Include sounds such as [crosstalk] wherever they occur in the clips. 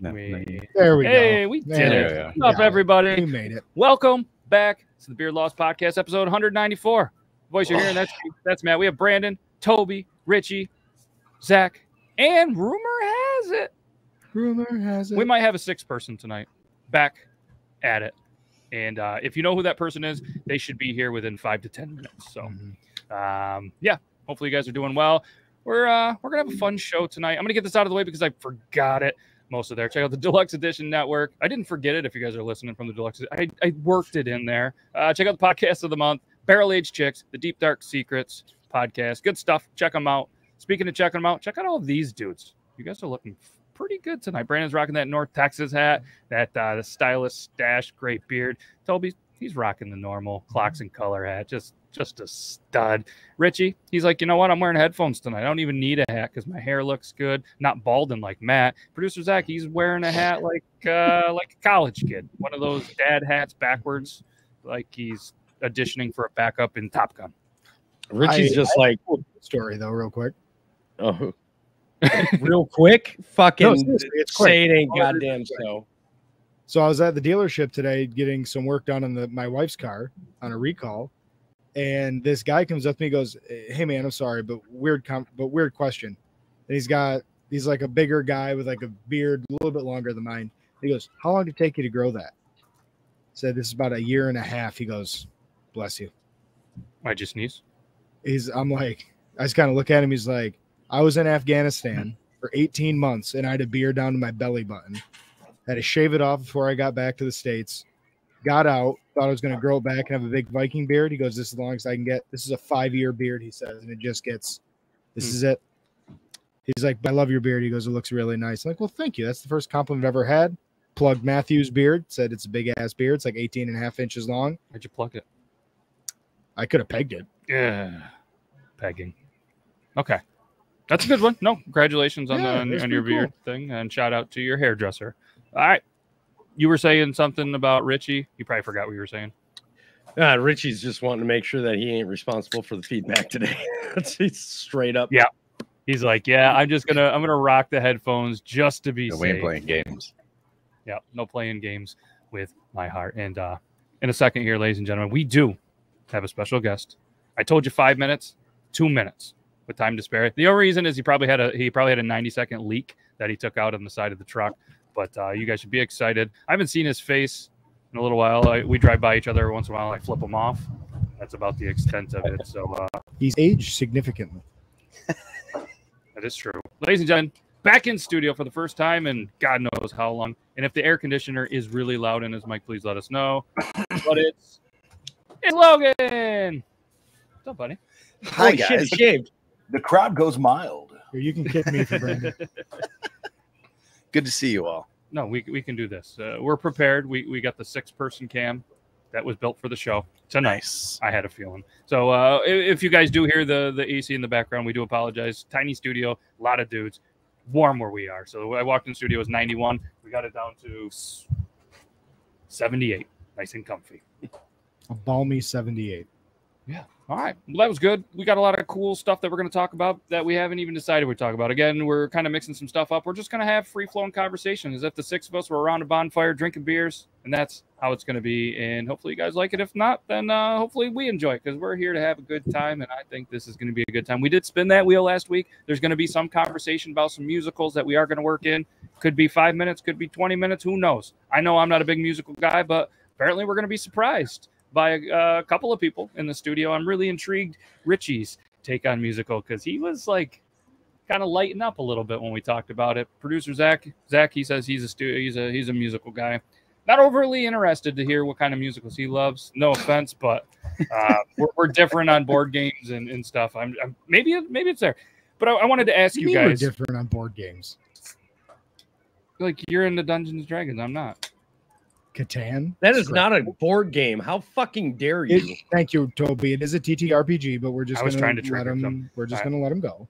No, We- not. There we hey, go. we did There it. we go. What's up, Yeah. everybody? We made it. Welcome back to the Beard Laws Podcast, episode 194. The voice you're hearing, that's that's Matt. We have Brandon, Toby, Richie, Zac, and rumor has it Rumor has it. we might have a sixth person tonight back at it. And uh, if you know who that person is, they should be here within five to ten minutes. So, Mhm. um, yeah, hopefully you guys are doing well. We're uh, we're gonna have a fun show tonight. I'm gonna get this out of the way because I forgot it most of there. Check out the [laughs] Deluxe Edition Network. I didn't forget it. If you guys are listening from the Deluxe, I, I worked it in there. Uh, check out the podcast of the month, Barrel Age Chicks, the Deep Dark Secrets podcast. Good stuff. Check them out. Speaking of checking them out, check out all these dudes. You guys are looking pretty good tonight. Brandon's rocking that North Texas hat, that uh, the stylish stash, great beard. Toby, he's rocking the normal clocks and color hat, just just a stud. Richie, he's like, you know what? I'm wearing headphones tonight. I don't even need a hat because my hair looks good, not balding like Matt. Producer Zac, he's wearing a hat like uh, like a college kid, one of those dad hats backwards, like he's auditioning for a backup in Top Gun. Richie's I- just like, story though, real quick. oh, [laughs] real quick, fucking No, it's quick. say it ain't Oh, goddamn so. So I was at the dealership today getting some work done on the my wife's car on a recall, and this guy comes up to me and goes, "Hey man, I'm sorry, but weird com- but weird question." And he's got he's like a bigger guy with like a beard a little bit longer than mine. He goes, "How long did it take you to grow that?" said this is about a year and a half. He goes, "Bless you." I just sneeze. He's I'm like I just kind of look at him. He's like, I was in Afghanistan for 18 months and I had a beard down to my belly button. Had to shave it off before I got back to the States. Got out, thought I was going to grow it back and have a big Viking beard. He goes, This is the longest I can get. This is a five year beard, he says, and it just gets, this Hmm. is it. He's like, I love your beard. He goes, It looks really nice. I'm like, Well, thank you. That's the first compliment I've ever had. Plugged Matthew's beard, said it's a big ass beard. It's like 18 and a half inches long. Where'd you plug it? I could have pegged it. Yeah, pegging. Okay, that's a good one. No, congratulations on, Yeah, the, on, on your pretty beard thing, and shout out to your hairdresser. All right, you were saying something about Richie. You probably forgot what you were saying. Uh, Richie's just wanting to make sure that he ain't responsible for the feedback today. [laughs] That's he's straight up. Yeah. He's like, yeah, I'm just gonna I'm gonna rock the headphones just to be No, we ain't playing games. Yeah, no playing games with my heart. And uh, in a second here, ladies and gentlemen, we do have a special guest. I told you five minutes, two minutes with time to spare. The only reason is he probably had a he probably had a 90 second leak that he took out on the side of the truck. But uh, you guys should be excited. I haven't seen his face in a little while. I, we drive by each other every once in a while. I flip him off. That's about the extent of it. So uh, He's aged significantly. [laughs] That is true. Ladies and gentlemen, back in studio for the first time and God knows how long. And if the air conditioner is really loud in his mic, please let us know. [coughs] but it's it's Logan. What's up, buddy? Hi Holy shit, guys. he shaved. The crowd goes mild. You can kick me for Brandon. [laughs] Good to see you all. No, we, we can do this. Uh, we're prepared. We, we got the six person cam that was built for the show tonight. Nice. I had a feeling. So uh, i- if you guys do hear the the AC in the background, we do apologize. Tiny studio, a lot of dudes, warm where we are. So I walked in the studio it was 91. We got it down to 78, nice and comfy. A balmy 78. All right, well, that was good. We got a lot of cool stuff that we're going to talk about that we haven't even decided we talk about. Again, we're kind of mixing some stuff up. We're just going to have free flowing conversation as if the six of us were around a bonfire drinking beers, and that's how it's going to be. And hopefully, you guys like it. If not, then uh, hopefully we enjoy it because we're here to have a good time, and I think this is going to be a good time. We did spin that wheel last week. There's going to be some conversation about some musicals that we are going to work in. Could be five minutes, could be 20 minutes. Who knows? I know I'm not a big musical guy, but apparently we're going to be surprised by a, a couple of people in the studio. I'm really intrigued Richie's take on musical because he was like kind of lighten up a little bit when we talked about it. Producer Zac, Zac, he says he's a stu- he's a he's a musical guy. Not overly interested to hear what kind of musicals he loves. No offense, but uh, [laughs] we're, we're different on board games and, and stuff. I'm, I'm maybe maybe it's there, but I, I wanted to ask You you guys different on board games. like you're into Dungeons and Dragons. I'm not. Catan. That is not a board game. How fucking dare you? It, thank you, Toby. It is a TTRPG, but we're just I was gonna trying to let him. him. We're just Alright. gonna let him go.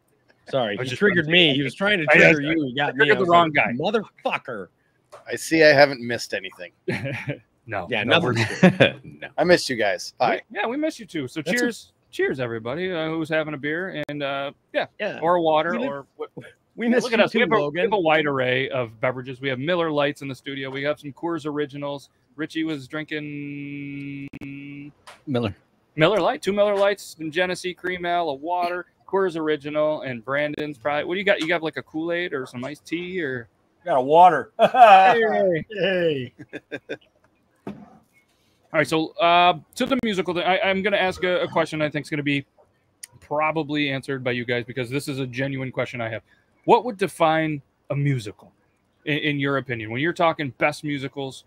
Sorry, he triggered me. He was trying to I- I- trigger you. He got me. I the wrong like, guy. Motherfucker. I see I haven't missed anything. [laughs] no. Yeah, no, nothing. no. [laughs] I missed you guys. Hi. Yeah, we miss you too. So That's a- cheers, cheers everybody uh, who's having a beer and uh, yeah, Yeah. or water We live- or what, We Yeah, missed look at you us. We have, a, we have a wide array of beverages. We have Miller Lites in the studio. We have some Coors Originals. Richie was drinking Miller. Miller Lite, two Miller Lites, some Genesee Cream Ale, a water, Coors Original, and Brandon's probably. What do you got? You got like a Kool Aid or some iced tea or? Got a water. [laughs] Hey, hey. [laughs] All right, so uh, to the musical, thing, I, I'm going to ask a, a question. I think is going to be probably answered by you guys because this is a genuine question I have. What would define a musical, in, in your opinion? When you're talking best musicals,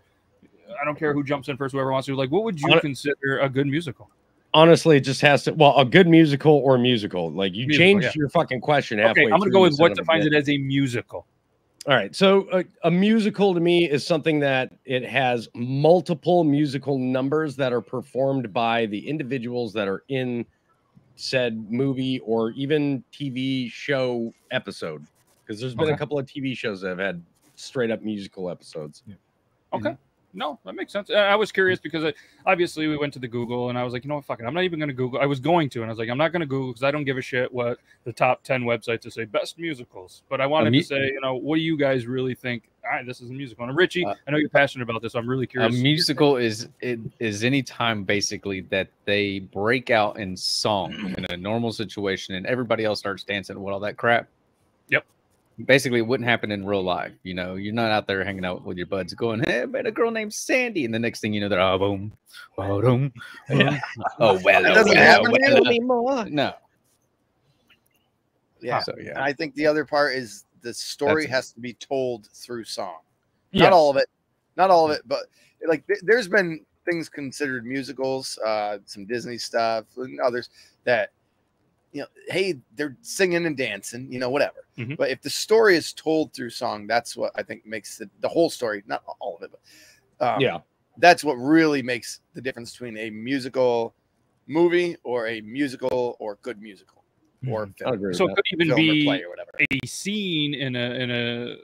I don't care who jumps in first, whoever wants to. Like, what would you consider a good musical? Honestly, it just has to. Well, a good musical or musical. Like you Musical, changed yeah. your fucking question halfway. Okay, I'm to go with what defines it as a musical. All right. So a, a musical to me is something that it has multiple musical numbers that are performed by the individuals that are in said movie or even TV show episode. Because there's been Okay. a couple of TV shows that have had straight up musical episodes. Okay. No, that makes sense. I was curious because I, obviously we went to the Google and I was like, you know what, fuck it. I'm not even going to Google. I was going to, and I was like, I'm not going to Google because I don't give a shit what the top 10 websites to say best musicals. But I wanted to say, you know, what do you guys really think? All right, this is a musical. And Richie, Uh, I know you're passionate about this. So I'm really curious. A musical is it is any time basically that they break out in song in a normal situation and everybody else starts dancing with all that crap. Yep. Basically, it wouldn't happen in real life. You know, you're not out there hanging out with your buds going, "Hey, I met a girl named Sandy," and the next thing you know, they're oh [laughs] boom, oh boom, Yeah. oh well, That oh, doesn't well, happen well. anymore. No, Yeah. so And yeah, I think the other part is the story That's- has to be told through song. Yes. Not all of it. Not all of mm. it, but like th- there's been things considered musicals, uh, some Disney stuff, and others that you know, hey, they're singing and dancing, you know, whatever. Mhm. But if the story is told through song, that's what I think makes the, the whole story, not all of it, but um, yeah. that's what really makes the difference between a musical movie or a musical or good musical or film, so it could even film or be play or whatever. a scene in a in a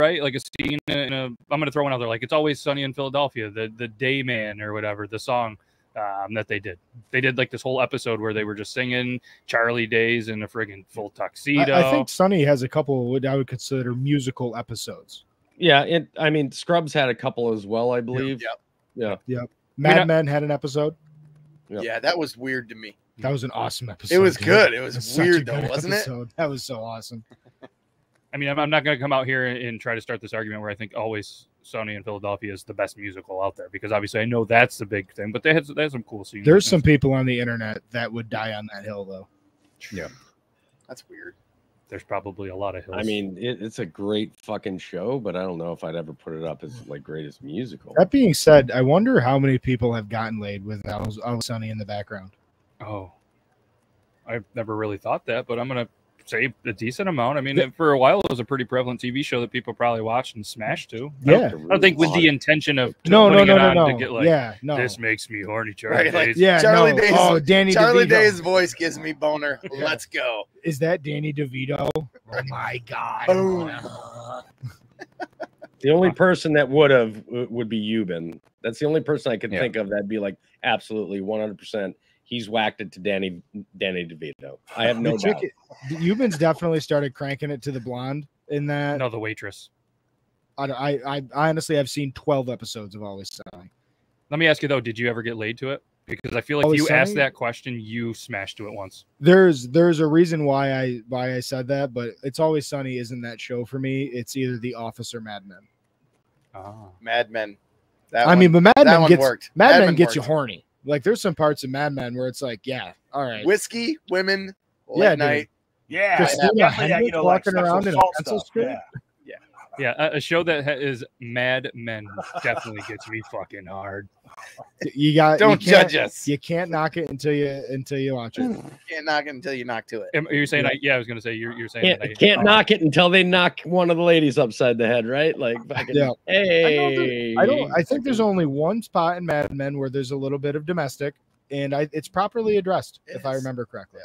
right like a scene in a i'm going to throw one out there like it's always sunny in philadelphia the the day man or whatever the song um, that they did they did like this whole episode where they were just singing charlie days in a friggin' full tuxedo I, I think Sunny has a couple what I would consider musical episodes. Yeah. It. I mean, Scrubs had a couple as well, I believe. Yep. Yeah. Yeah. Mad I- Men had an episode. Yep. Yeah, that was weird to me. That was an awesome episode. It was dude. good. It was That's such a weird though, wasn't it? That was so awesome. i mean i'm, I'm not going to come out here and, and try to start this argument where i think always sunny in philadelphia is the best musical out there because obviously i know that's the big thing but they had, they had some cool scenes There's some people on the internet that would die on that hill, though. Yeah, that's weird. there's probably a lot of hills I mean, it, it's a great fucking show, but I don't know if I'd ever put it up as like greatest musical. That being said, I wonder how many people have gotten laid with Always Always Sunny in the background. Oh, I've never really thought that, but I'm gonna say a decent amount. I mean, for a while, it was a pretty prevalent TV show that people probably watched and smashed to. I don't- Yeah. I don't think with the intention of No, no, putting no, no, no. to get like yeah, no. this makes me horny, [laughs] Charlie. Right, like- yeah, Charlie no. Day's- oh, Danny Charlie DeVito. Day's voice gives me boner. [laughs] Yeah. Let's go. Is that Danny DeVito? Oh my god. Boom. Oh. [laughs] The only person that would have would be Euban. That's the only person I could Yeah. think of that'd be like absolutely 100. percent He's whacked it to Danny Danny DeVito. I have no The doubt. chick- Euban's definitely started cranking it to the blonde in that. No, the waitress. I, I, I I honestly have seen 12 episodes of Always Sunny. Let me ask you though: Did you ever get laid to it? Because I feel like Always you asked that question, you smashed to it once. There's there's a reason why I why I said that, but it's Always Sunny isn't that show for me. It's either The Office or Mad Men. Ah. Mad Men. That I mean, one- but Mad Men gets worked. Mad, Mad Men Men gets you horny. Like there's some parts of Mad Men where it's like, yeah, all right. whiskey, women, late Yeah, dude. night. Yeah, Christina definitely that, Hendricks you know, like walking around in a pencil stuff, skirt? Yeah. Yeah, a, a show that ha- is Mad Men definitely gets me fucking hard. You got Don't you judge us. You can't knock it until you until you watch it. You Can't knock it until you knock to it. Am- Are you saying? I, yeah, I was gonna say you're, you're saying Can't, that I, can't oh, knock it until they knock one of the ladies upside the head, right? Like, fucking, Yeah. hey, I don't. I think there's only one spot in Mad Men where there's a little bit of domestic, and I, it's properly addressed, if I Yes. remember correctly.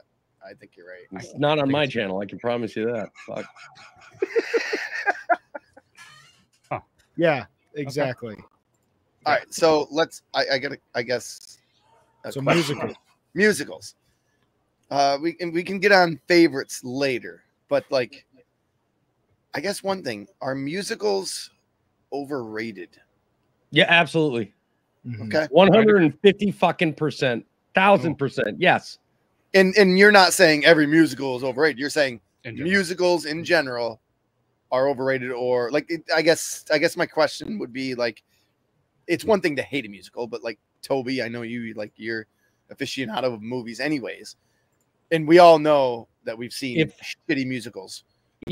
I think you're right. It's not on my so. channel. I can promise you that. Fuck. [laughs] Yeah, exactly. All right, so let's. I, I gotta. I guess. a So question. musical. musicals. Uh, we can we can get on favorites later, but like, I guess one thing are musicals overrated? Yeah, absolutely. Mhm. Okay. 150 fucking percent. Thousand percent. Yes. And and you're not saying every musical is overrated. You're saying in musicals in general are overrated or like it, I guess I guess my question would be like it's one thing to hate a musical, but like Toby, I know you like you're aficionado of movies anyways. And we all know that we've seen If- shitty musicals.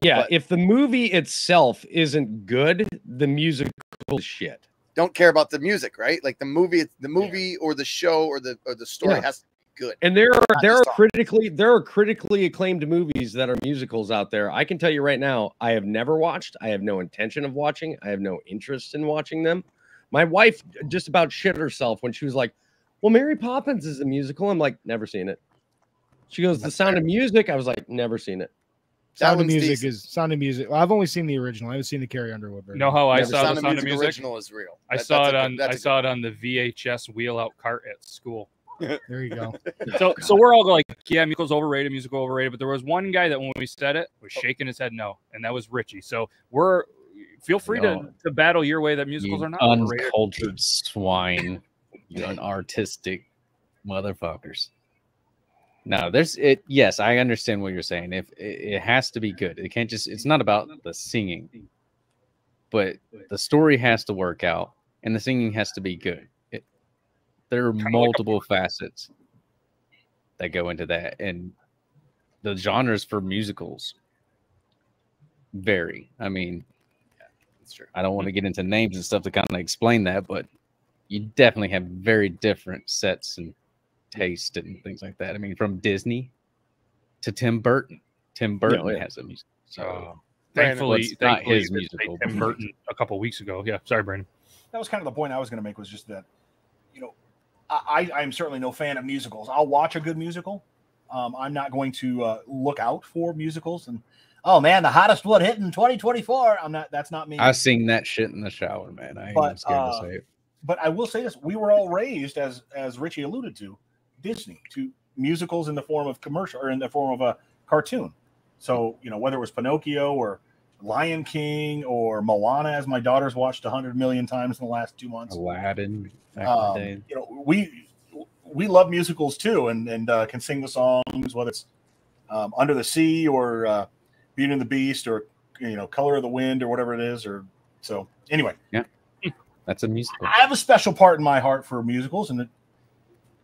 Yeah. But- if the movie itself isn't good, the musical is shit. Don't care about the music, right? Like the movie the movie or the show or the or the story Yeah. has to good. And there are there are song. critically there are critically acclaimed movies that are musicals out there. I can tell you right now, I have never watched. I have no intention of watching. I have no interest in watching them. My wife just about shit herself when she was like, "Well, Mary Poppins is a musical." I'm like, "Never seen it." She goes, "The Sound of Music." I was like, "Never seen it." That Sound of Music decent. is Sound of Music. Well, I've only seen the original. I haven't seen the Carrie Underwood version. know how I Never saw Sound the Sound of Music Music? original is real. I That- saw it a on that's I a saw it on the VHS wheel out cart at school. There you go. [laughs] So so we're all like, yeah, musical's overrated, musical overrated. But there was one guy that when we said it was Oh. shaking his head no, and that was Richie. So we're feel free to, No. to battle your way that musicals you are not overrated. uncultured swine, you unartistic motherfuckers. No, there's it. Yes, I understand what you're saying. If it, it has to be good, it can't just. It's not about the singing, but the story has to work out, and the singing has to be good. It, there are like multiple facets that go into that, and the genres for musicals vary. I mean, That's true. I don't want to get into names and stuff to kind of explain that, but you definitely have very different sets and taste and things like that. I mean, from Disney to Tim Burton. Tim Burton yeah. has a music. So Uh, Brandon, thankfully, not thankfully, his you did say musical. Tim [laughs] Burton a couple weeks ago. Yeah, sorry, Brandon. that was kind of the point I was going to make was just that, you know, I, I am certainly no fan of musicals. I'll watch a good musical. Um, I'm not going to uh, look out for musicals and oh man, the hottest one hit in 2024. I'm not. That's not me. I sing that shit in the shower, man. I ain't But, even scared uh, to say it. but I will say this: we were all raised, as as Richie alluded to, Disney to musicals in the form of commercial or in the form of a cartoon. So you know whether it was Pinocchio or Lion King or Moana, as my daughter's watched a hundred million times in the last two months. Aladdin Um, in the day. you know, we we love musicals too, and and uh, can sing the songs, whether it's um, Under the Sea or uh, Beauty and the Beast or you know Color of the Wind or whatever it is. Or so anyway, Yeah, That's a musical. I have a special part in my heart for musicals, and it,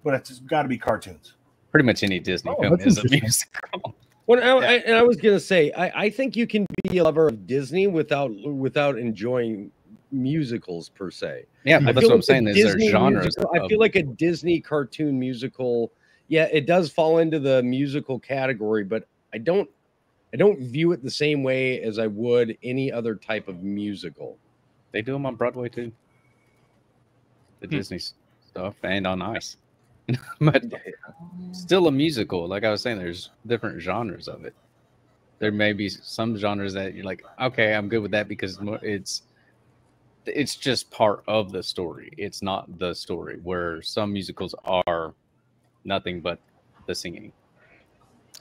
but it's got to be cartoons. Pretty much any Disney Oh, film is a musical. When I, Yeah. I, and I was gonna say, I, I think you can be a lover of Disney without without enjoying musicals per se. Yeah, I that's feel what I'm like a saying. Is there Disney genres? musical- I feel like a Disney cartoon musical. Yeah, it does fall into the musical category, but I don't. I don't view it the same way as I would any other type of musical. They do them on Broadway too. The Hmm. Disney stuff and on ice. [laughs] but still a musical. Like I was saying, there's different genres of it. There may be some genres that you're like, okay, I'm good with that because it's it's just part of the story. It's not the story. Where some musicals are nothing but the singing.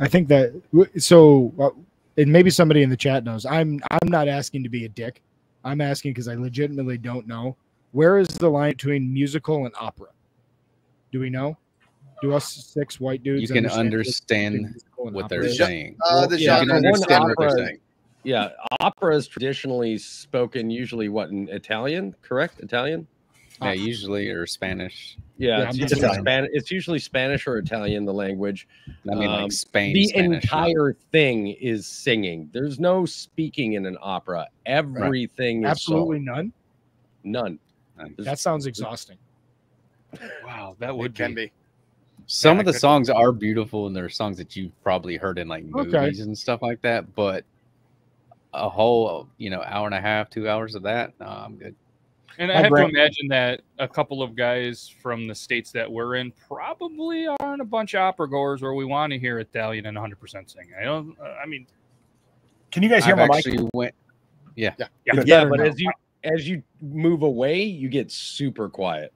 I think that so, uh, and maybe somebody in the chat knows. I'm I'm not asking to be a dick. I'm asking because I legitimately don't know. Where is the line between musical and opera? Do we know? Do us six white dudes You can between understand what they're saying. Uh, the yeah, You can genre. one what they're opera- saying. Yeah, opera is traditionally spoken usually what in Italian, correct? Italian. Yeah, usually or Spanish. Yeah, Yeah, it's, usually just- Span- it's usually Spanish or Italian, the language. I mean, Um, like Spain. the Spanish, not- entire thing is singing. There's no speaking in an opera. Everything is Absolutely song. none. none. That sounds exhausting. Wow, that It would can be. Be. Some Yeah, of the could- songs are beautiful, and there are songs that you've probably heard in like Okay. movies and stuff like that. But a whole, you know, hour and a half, two hours of that, no, I'm good. And My I have brain- to imagine that a couple of guys from the states that we're in probably aren't a bunch of opera goers where we want to hear Italian and 100% singing. I don't. uh, I mean, Can you guys hear I've my mic? actually went. yeah, It's Yeah, better but now. as you as you move away, you get super quiet.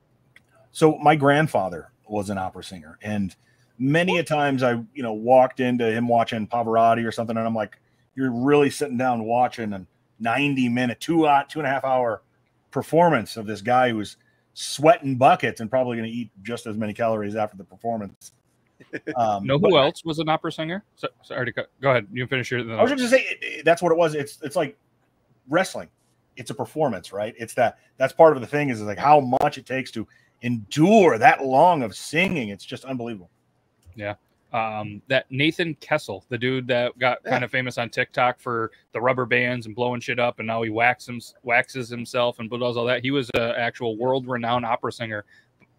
So my grandfather was an opera singer, and many a times I, you know, walked into him watching Pavarotti or something, and I'm like, you're really sitting down watching a 90 minute, two uh, two and a half hour performance of this guy who's sweating buckets and probably going to eat just as many calories after the performance. [laughs] Um, Know who else was an opera singer? So, sorry to cut. Go ahead. You can finish your. I was just to say it- it- that's what it was. It's it's like wrestling. It's a performance, right? It's that that's part of the thing is like how much it takes to endure that long of singing. It's just unbelievable. Yeah. Um, that Nathan Kessel, the dude that got Yeah. kind of famous on TikTok for the rubber bands and blowing shit up, and now he waxes waxes himself and does all that. He was an actual world renowned opera singer.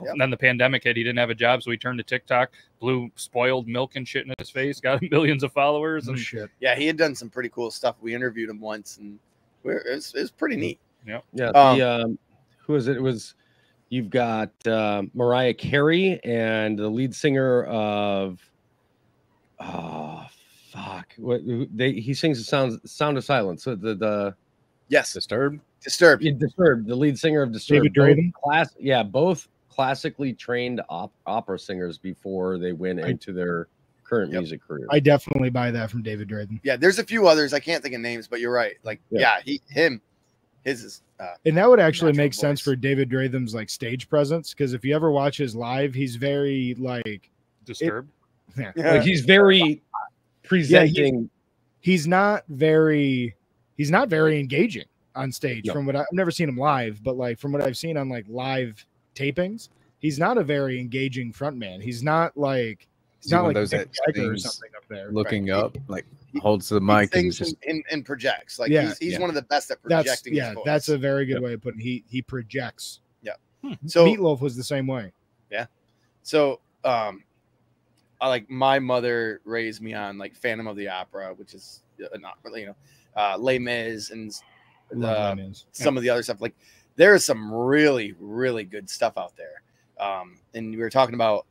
Yep. And then the pandemic hit. He didn't have a job, so he turned to TikTok, blew spoiled milk and shit in his face, got [laughs] millions of followers, Oh, and shit. Yeah, he had done some pretty cool stuff. We interviewed him once, and we're, it, was, it was pretty neat. Yeah. Um, the, um, who is it? It was you've got uh, Mariah Carey and the lead singer of oh fuck what they he sings the sound sound of silence. So the the Yes, Disturbed. Disturbed. yeah, Disturbed, the lead singer of Disturbed. David both Class, yeah, both classically trained op- opera singers before they went I- into their current Yep. music career. I definitely buy that from David Draiman. Yeah, there's a few others. I can't think of names, but you're right. Like, Yeah. yeah, he, him, his is. Uh, And that would actually Natural make sense for David Draiman's like stage presence because if you ever watch his live, he's very like disturbed. yeah, Like, he's very presenting. he's not very he's not very engaging on stage No. from what I, I've never seen him live, but like from what I've seen on like live tapings, he's not a very engaging front man. He's not like he's Is he not one like of those Mick that Jagger or something up there. Looking Right. up, like [laughs] holds the mic and just and, and, and projects. Like, Yeah, he's, he's yeah. one of the best at That's projecting. yeah, voice. that's a very good Yep. way of putting. It. He he projects. Yeah. So. Meatloaf was the same way. Yeah. So, um, I like my mother raised me on like Phantom of the Opera, which is uh, not really, you know, uh, Les Mis and Love the, that is. some of the other stuff. Like there is some really, really good stuff out there. Um, and we were talking about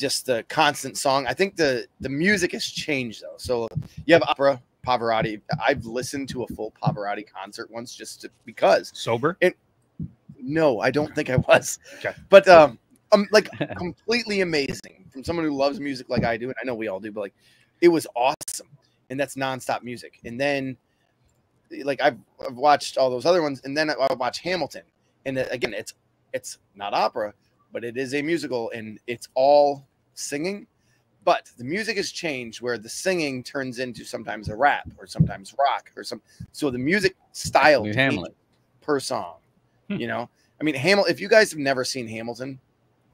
just the constant song. I think the the music has changed though. So you have opera, Pavarotti. I've listened to a full Pavarotti concert once just to, because. Sober. No, I don't think I was. Okay. But um, um, like completely amazing from someone who loves music like I do, and I know we all do. But like, it was awesome, and that's nonstop music. And then, like I've, I've watched all those other ones, and then I, I watch Hamilton, and again, it's it's not opera, but it is a musical, and it's all singing. But the music has changed where the singing turns into sometimes a rap or sometimes rock or some. So the music style Hamlet. per song. Hmm. You know, I mean, Hamilton. If you guys have never seen Hamilton,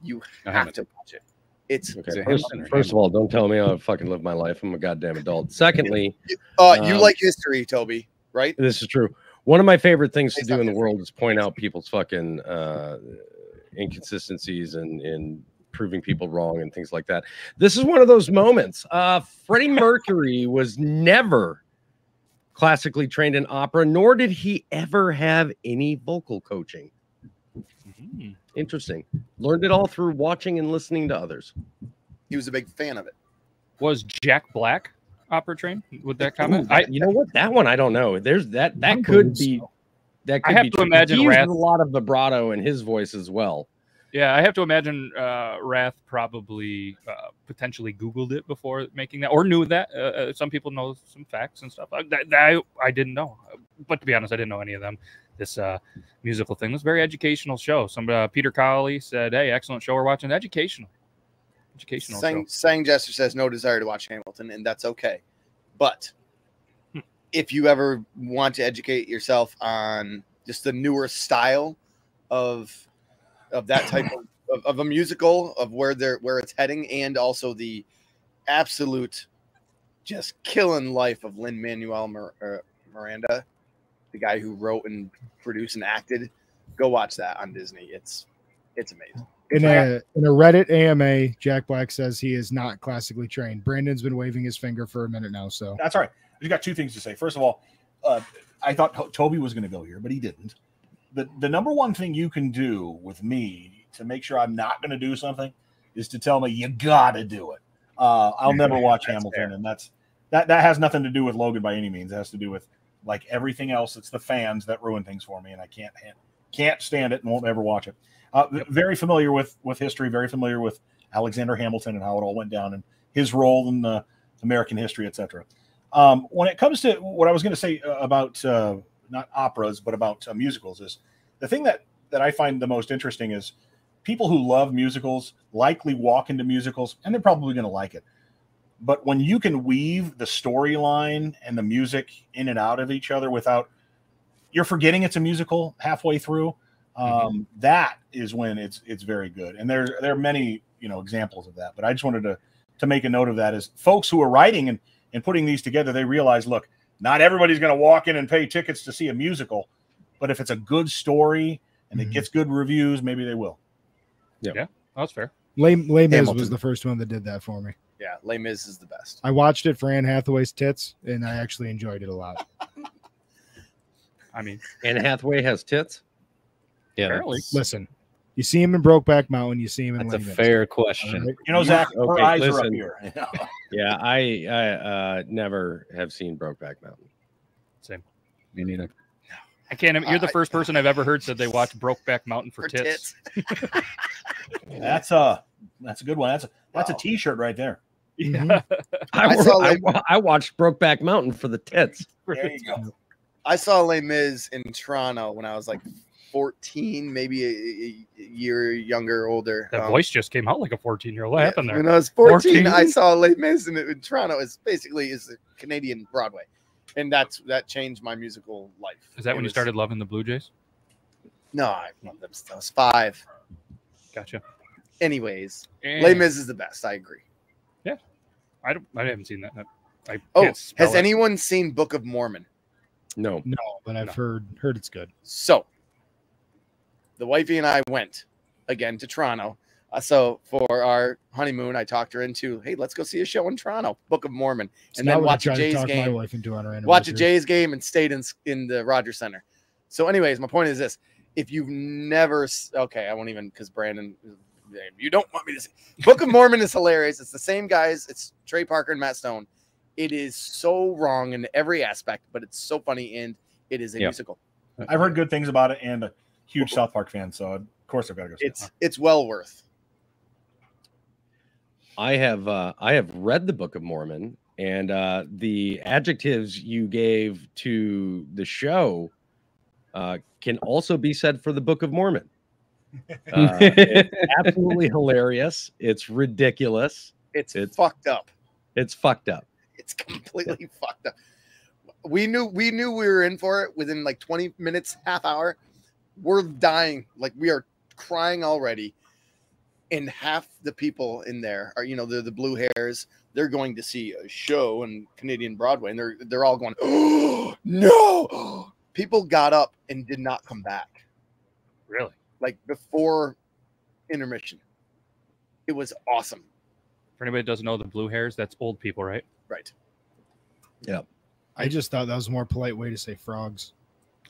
you I have haven't. to watch it. It's Okay, Is it first, first of all, don't tell me how to fucking live my life. I'm a goddamn adult. Secondly, [laughs] uh, you Um, like history, Toby, right? this is true. One of my favorite things to do in the history. world is point out people's fucking uh, inconsistencies and, and proving people wrong and things like that. This is one of those moments. Uh, Freddie [laughs] Mercury was never classically trained in opera, nor did he ever have any vocal coaching. Mhm. Interesting. Learned it all through watching and listening to others. He was a big fan of it. Was Jack Black opera trained? Would that Ooh, comment? that- I you know what? That one I don't know. There's that that I could be so. that I could have be to true. imagine he uses Wrath- a lot of vibrato in his voice as well. Yeah, I have to imagine uh, Wrath probably uh, potentially Googled it before making that, or knew that. Uh, uh, some people know some facts and stuff. Uh, that, that I, I didn't know, but to be honest, I didn't know any of them. This uh, musical thing was a very educational show. Some uh, Peter Colley said, "Hey, excellent show. We're watching educational, educational Sang, show." Sang Jester says no desire to watch Hamilton, and that's okay. But Hmm. if you ever want to educate yourself on just the newer style of of that type of, of, of a musical, of where they're where it's heading, and also the absolute just killing life of Lin Manuel Mir- uh, Miranda, the guy who wrote and produced and acted, go watch that on Disney. It's it's amazing. In a in a Reddit AMA, Jack Black says he is not classically trained. Brandon's been waving his finger for a minute now, so That's all right. We got two things to say. First of all, uh, I thought Toby was going to go here, but he didn't. The the number one thing you can do with me to make sure I'm not going to do something is to tell me you got to do it. Uh, I'll never watch That's Hamilton, fair. and that's that. That has nothing to do with Logan by any means. It has to do with like everything else. It's the fans that ruin things for me, and I can't can't stand it and won't ever watch it. Uh, Very familiar with with history. Very familiar with Alexander Hamilton and how it all went down and his role in the American history, etc. Um, when it comes to what I was going to say uh, about uh, not operas, but about uh, musicals, is the thing that that I find the most interesting is people who love musicals likely walk into musicals and they're probably going to like it. But when you can weave the storyline and the music in and out of each other without you're forgetting it's a musical halfway through, um, that is when it's it's very good. And there there are many you know examples of that. But I just wanted to to make a note of that is folks who are writing and and putting these together, they realize, look, not everybody's going to walk in and pay tickets to see a musical, but if it's a good story and it Mhm. gets good reviews, maybe they will. Yeah, that's fair. Les, Les Mis was the first one that did that for me. Yeah, Les Mis is the best. I watched it for Anne Hathaway's tits, and I actually enjoyed it a lot. [laughs] I mean, Anne Hathaway has tits. Yeah, Apparently. Listen, you see him in Brokeback Mountain, you see him in that's a fair All question. right? You know, Zac, her Okay, eyes are up here. [laughs] Yeah, I I uh, never have seen Brokeback Mountain. same. Me neither. I can't. You're the I- first person I've ever heard said they watched Brokeback Mountain for, For tits. [laughs] that's a that's a good one. That's a that's Wow. a T-shirt right there. Yeah. I, I saw, I, I watched Brokeback Mountain for the tits. There you go. I saw Les Mis in Toronto when I was like 14, maybe a, a- a year younger, older. that Um, voice just came out like a 14 year old. What yeah, happened there? When I was 14, I saw Les Mis in, in Toronto. It's basically is the Canadian Broadway, and that's that changed my musical life. Is that It when you started loving the Blue Jays? No, I, no, that was, that was five. Gotcha. Anyways, And Les Mis is the best. I agree. Yeah, I don't. I haven't seen that. I Oh, has it. anyone seen Book of Mormon? No, No, but I've No. heard heard it's good. So, the wifey and I went again to Toronto. Uh, so for our honeymoon, I talked her into, hey, let's go see a show in Toronto, Book of Mormon, It's and then watch a tried to Jays talk my game. wife into on our Watch a. Jays game and stayed in in the Rogers Center. So, anyways, my point is this: if you've never, okay, I won't even because Brandon, you don't want me to say. Book of Mormon is hilarious. It's the same guys. It's Trey Parker and Matt Stone. It is so wrong in every aspect, but it's so funny and it is a Yeah. musical. I've heard good things about it and a huge South Park fan, so of course I've got to go see It's it. it's well worth. I have uh, I have read the Book of Mormon, and uh, the adjectives you gave to the show uh, can also be said for the Book of Mormon. [laughs] Uh, it's absolutely hilarious. It's ridiculous. It's, It's- fucked up. It's fucked up. It's completely [laughs] fucked up. We knew we knew we were in for it within like 20 minutes, half hour. We're dying. Like we are crying already. And half the people in there are, you know, they're the blue hairs. They're going to see a show in Canadian Broadway, and they're they're all going, Oh [gasps] no. People got up and did not come back. Really? Like before intermission. It was awesome. For anybody that doesn't know, the blue hairs, that's old people, right? Right. Yeah. I just thought that was a more polite way to say frogs.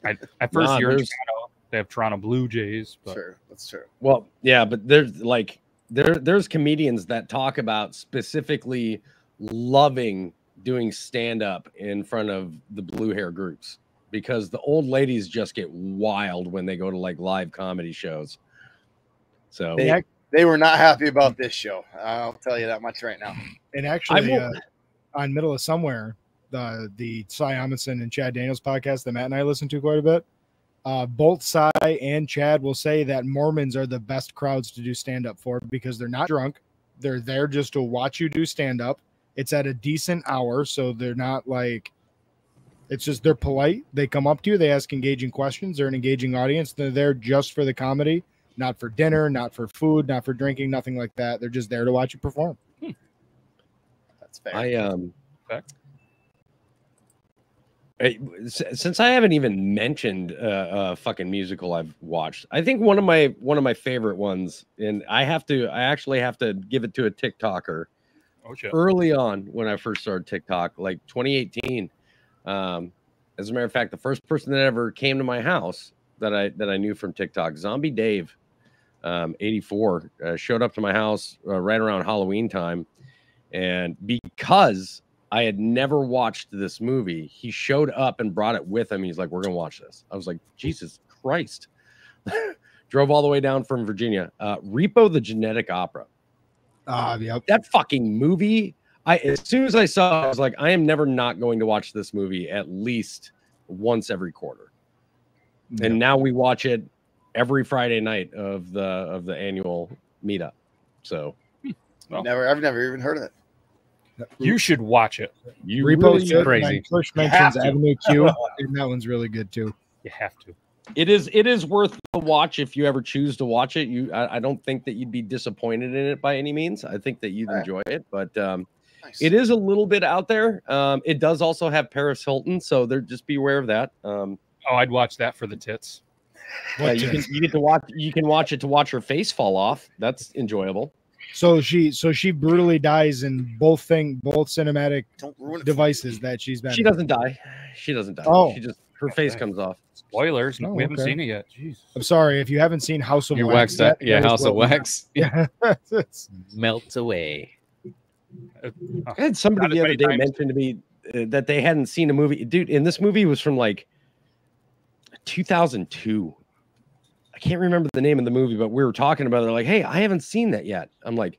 I, at first, Nah, you're in there's- Toronto. They have Toronto Blue Jays, but Sure. That's true. Well, yeah, but there's like there there's comedians that talk about specifically loving doing stand up in front of the blue hair groups because the old ladies just get wild when they go to like live comedy shows. So They, they were not happy about this show. I'll tell you that much right now. And actually, uh, on Middle of Somewhere, the the Cy Amundson and Chad Daniels podcast that Matt and I listen to quite a bit, uh, both Cy and Chad will say that Mormons are the best crowds to do stand up for because they're not drunk. They're there just to watch you do stand up. It's at a decent hour, so they're not like. It's just they're polite. They come up to you. They ask engaging questions. They're an engaging audience. They're there just for the comedy, not for dinner, not for food, not for drinking, nothing like that. They're just there to watch you perform. That's fair. I um Okay. Since I haven't even mentioned uh, a fucking musical I've watched, I think one of my one of my favorite ones, and I have to, I actually have to give it to a TikToker. oh shit. early on when I first started TikTok, like 2018. Um, as a matter of fact, the first person that ever came to my house that I that I knew from TikTok, Zombie Dave, um, 84, uh, showed up to my house uh, right around Halloween time, and because I had never watched this movie, he showed up and brought it with him. He's like, "We're gonna watch this." I was like, "Jesus Christ!" [laughs] Drove all the way down from Virginia. Uh, Repo the Genetic Opera Ah, yep. that fucking movie I as soon as I saw, it, I was like, I am never not going to watch this movie at least once every quarter. And now we watch it every Friday night of the of the annual meetup. So Well. Never, I've never even heard of it. You should watch it. you repost really- it. crazy. and Push mentions. Avenue Q, [laughs] and that one's really good too. You have to. it is it is worth a watch if you ever choose to watch it. You I, I don't think that you'd be disappointed in it by any means. I think that you'd All right. enjoy it, but um Nice. it is a little bit out there. Um it does also have Paris Hilton, so there just be aware of that. Um Oh, I'd watch that for the tits. uh, you can you get to watch you can watch it to watch her face fall off. That's enjoyable. So she, so she brutally dies in both thing, both cinematic Don't ruin it. for me. devices that she's been. She doesn't die. She doesn't die. Oh. She just her face comes off. Spoilers. Oh, we haven't okay. seen it yet. Jeez. I'm sorry if you haven't seen House of Your Wax. wax, that, that- yeah, that is House of what Wax Yeah, [laughs] It's- melts away. [laughs] I had somebody Not the other day times. mention to me uh, that they hadn't seen a movie. Dude, and this movie was from like 2002. I can't remember the name of the movie, but we were talking about it. They're like, hey, I haven't seen that yet. I'm like,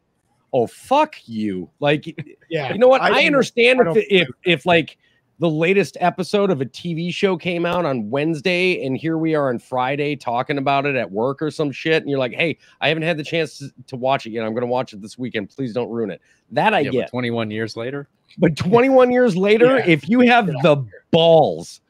oh, fuck you. Like, yeah. you know what? I, don't- understand I if, if, if like the latest episode of a TV show came out on Wednesday and here we are on Friday talking about it at work or some shit. And you're like, hey, I haven't had the chance to, to watch it yet. I'm going to watch it this weekend. Please don't ruin it. That I Yeah, get. 21 years later, But 21 years later, Yeah. if you have the balls,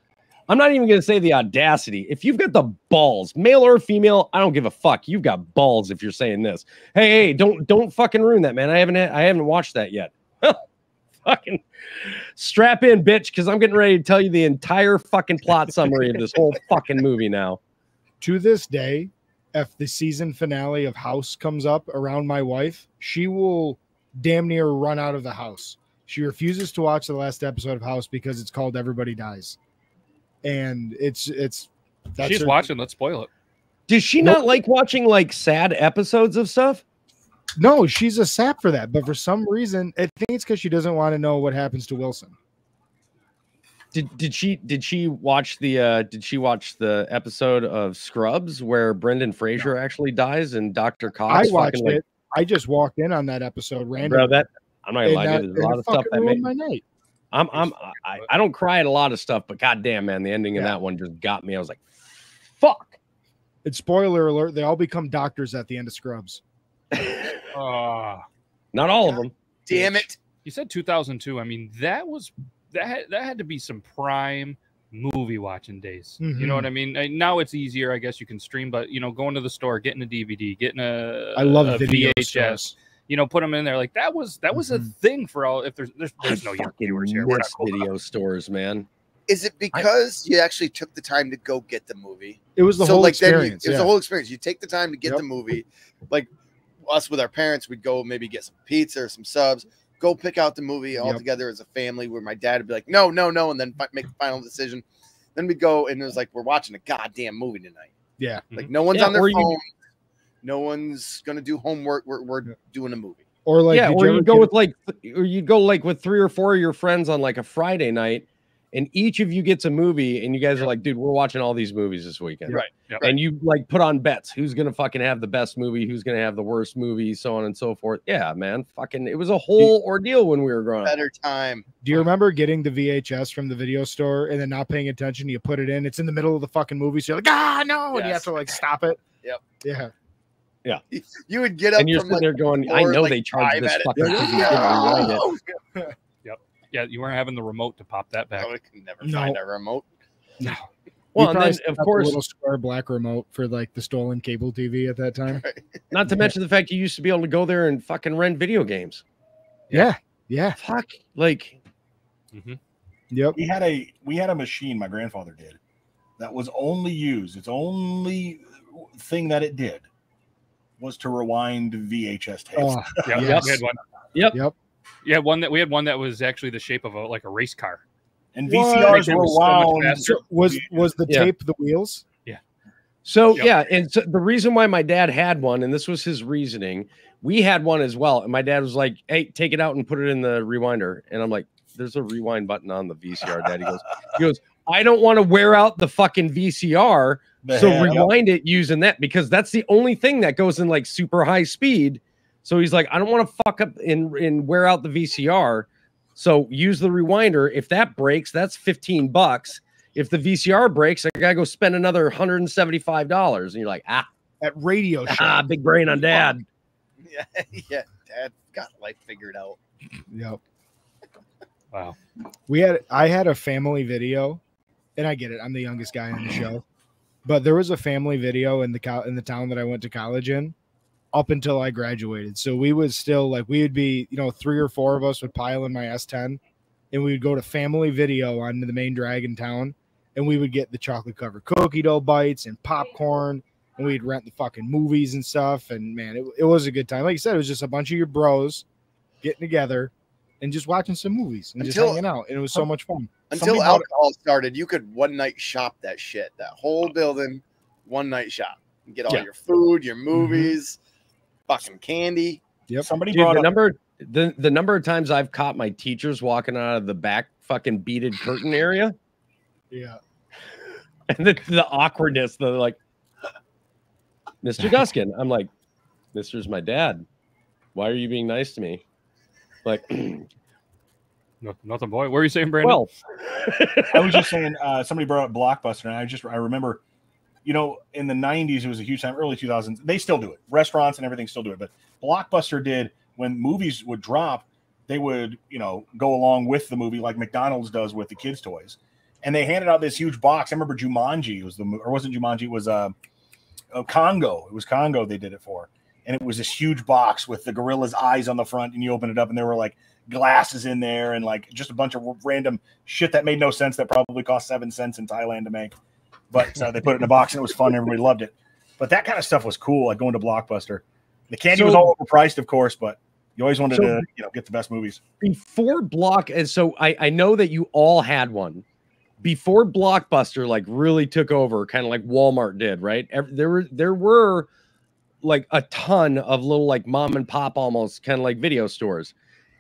I'm not even going to say the audacity. If you've got the balls, male or female, I don't give a fuck. You've got balls if you're saying this. Hey, hey, don't don't fucking ruin that, man. I haven't I haven't watched that yet. [laughs] fucking strap in, bitch, because I'm getting ready to tell you the entire fucking plot summary of this whole [laughs] fucking movie now. to this day, if the season finale of House comes up around my wife, she will damn near run out of the house. She refuses to watch the last episode of House because it's called Everybody Dies, and it's it's. that's She's her- watching. Let's spoil it. Does she Nope. not like watching like sad episodes of stuff? No, she's a sap for that, but for some reason, I think it's because she doesn't want to know what happens to Wilson. Did did she did she watch the uh did she watch the episode of Scrubs where Brendan Fraser actually dies and Dr. Cox I watched fucking, like, it. I just walked in on that episode randomly. bro that I'm not gonna and lie, that- dude, there's a lot of stuff that ruined made my night. I'm I'm I, I don't cry at a lot of stuff, but goddamn man, the ending of that one just got me. I was like, fuck. And spoiler alert: they all become doctors at the end of Scrubs. Uh, [laughs] Not all of them. Damn it. you said 2002. I mean, that was that had, that had to be some prime movie watching days. You know Mhm. what I mean? Uh, Now it's easier, I guess you can stream, but you know, going to the store, getting a DVD, getting a I love a video VHS, stores. You know, put them in there. Like that was that was a Mhm. thing for all. If there's there's, there's no I young viewers here, we're not miss cool enough. video stores, man. Is it because you actually took the time to go get the movie? It was the so whole like then you, experience. it was yeah. the whole experience. You take the time to get Yep. the movie. Like us with our parents, we'd go maybe get some pizza or some subs, go pick out the movie all Yep. together as a family. Where my dad would be like, "No, no, no," and then fi- make the final decision. Then we go and it was like we're watching a goddamn movie tonight. yeah. Like no one's Yeah, on their or you- phone. No one's gonna do homework. We're, we're doing a movie. Or like, yeah, or you you go get- with like, or you'd go like with three or four of your friends on like a Friday night, and each of you gets a movie, and you guys are like, dude, we're watching all these movies this weekend, Right, yep. And you like put on bets, who's gonna fucking have the best movie, who's gonna have the worst movie, so on and so forth. Yeah, man, fucking, it was a whole ordeal when we were growing up. Better time. Do you remember getting the VHS from the video store and then not paying attention? You put it in, it's in the middle of the fucking movie, so you're like, ah, no, and you have to like stop it. Yep. Yeah. [laughs] You would get up And you're from sitting the there going, I know like, they charge this at it. fucking Yeah. TV to rewind it. [laughs] Yeah, you weren't having the remote to pop that back. Oh, we can never No. find a remote. No. Well, We and then of got the course, little square black remote for like the stolen cable TV at that time. [laughs] not to mention the fact you used to be able to go there and fucking rent video games. Yeah. Yeah. Fuck, like mm-hmm. Yep. We had a we had a machine. My grandfather did that was only used. Its only thing that it did was to rewind VHS tapes. Oh, [laughs] Yeah, Yes. we had one. Yep. Yep. Yeah, one that we had one that was actually the shape of a like a race car. and VCRs It were was so much wound. faster. so was was the Yeah. tape the wheels? Yeah. So Yep. yeah, and so the reason why my dad had one, and this was his reasoning, we had one as well. And my dad was like, "Hey, take it out and put it in the rewinder." And I'm like, "There's a rewind button on the VCR." Dad, he goes, "He goes, I don't want to wear out the fucking VCR, The so head- rewind it using that because that's the only thing that goes in like super high speed. So he's like, I don't want to fuck up and, and wear out the VCR. So use the rewinder. If that breaks, that's 15 bucks. If the VCR breaks, I gotta go spend another $175. And you're like, ah, At Radio [laughs] ah, big brain on dad. [laughs] Yeah, yeah. Dad got life figured out. Yep. [laughs] Wow. we had I had a family video, and I get it. I'm the youngest guy on the show, but there was a family video in the co- in the town that I went to college in, up until I graduated. So we would still like we would be you know three or four of us would pile in my S10, and we would go to family video on the main drag in town, and we would get the chocolate covered cookie dough bites and popcorn. And we'd rent the fucking movies and stuff. And man, it, it was a good time. Like you said, it was just a bunch of your bros getting together and just watching some movies and just hanging out. And it was so much fun. Until Somebody bought- alcohol started, you could one night shop that shit. That whole building, one night shop. You get all Yeah. your food, your mm-hmm. movies, fucking candy. Yep. Somebody Dude, brought the up number the, the number of times I've caught my teachers walking out of the back fucking beaded curtain area Yeah. [laughs] and the, the awkwardness, the like, Mr. [laughs] Guskin. I'm like, Mister's my dad. Why are you being nice to me? Like, [clears throat] No, nothing, boy. What were you saying, Brandon? well, I was just saying, uh, somebody brought up Blockbuster, and I just I remember, you know, in the '90s it was a huge time. Early 2000s, they still do it. Restaurants and everything still do it, but Blockbuster did when movies would drop, they would you know go along with the movie like McDonald's does with the kids' toys, and they handed out this huge box. I remember Jumanji was the mo- or wasn't Jumanji it was uh, uh, Congo. It was Congo they did it for, and it was this huge box with the gorilla's eyes on the front, and you open it up, and there were like glasses in there and like just a bunch of random shit that made no sense that probably cost seven cents in Thailand to make. But uh, they put it in a box and it was fun. Everybody loved it. But that kind of stuff was cool, like going to Blockbuster. The candy was all overpriced, of course, but you always wanted So- to, you know, get the best movies. before Block, and so I, I know that you all had one before Blockbuster like really took over, kind of like Walmart did, right? There were there were like a ton of little like mom and pop almost kind of like video stores.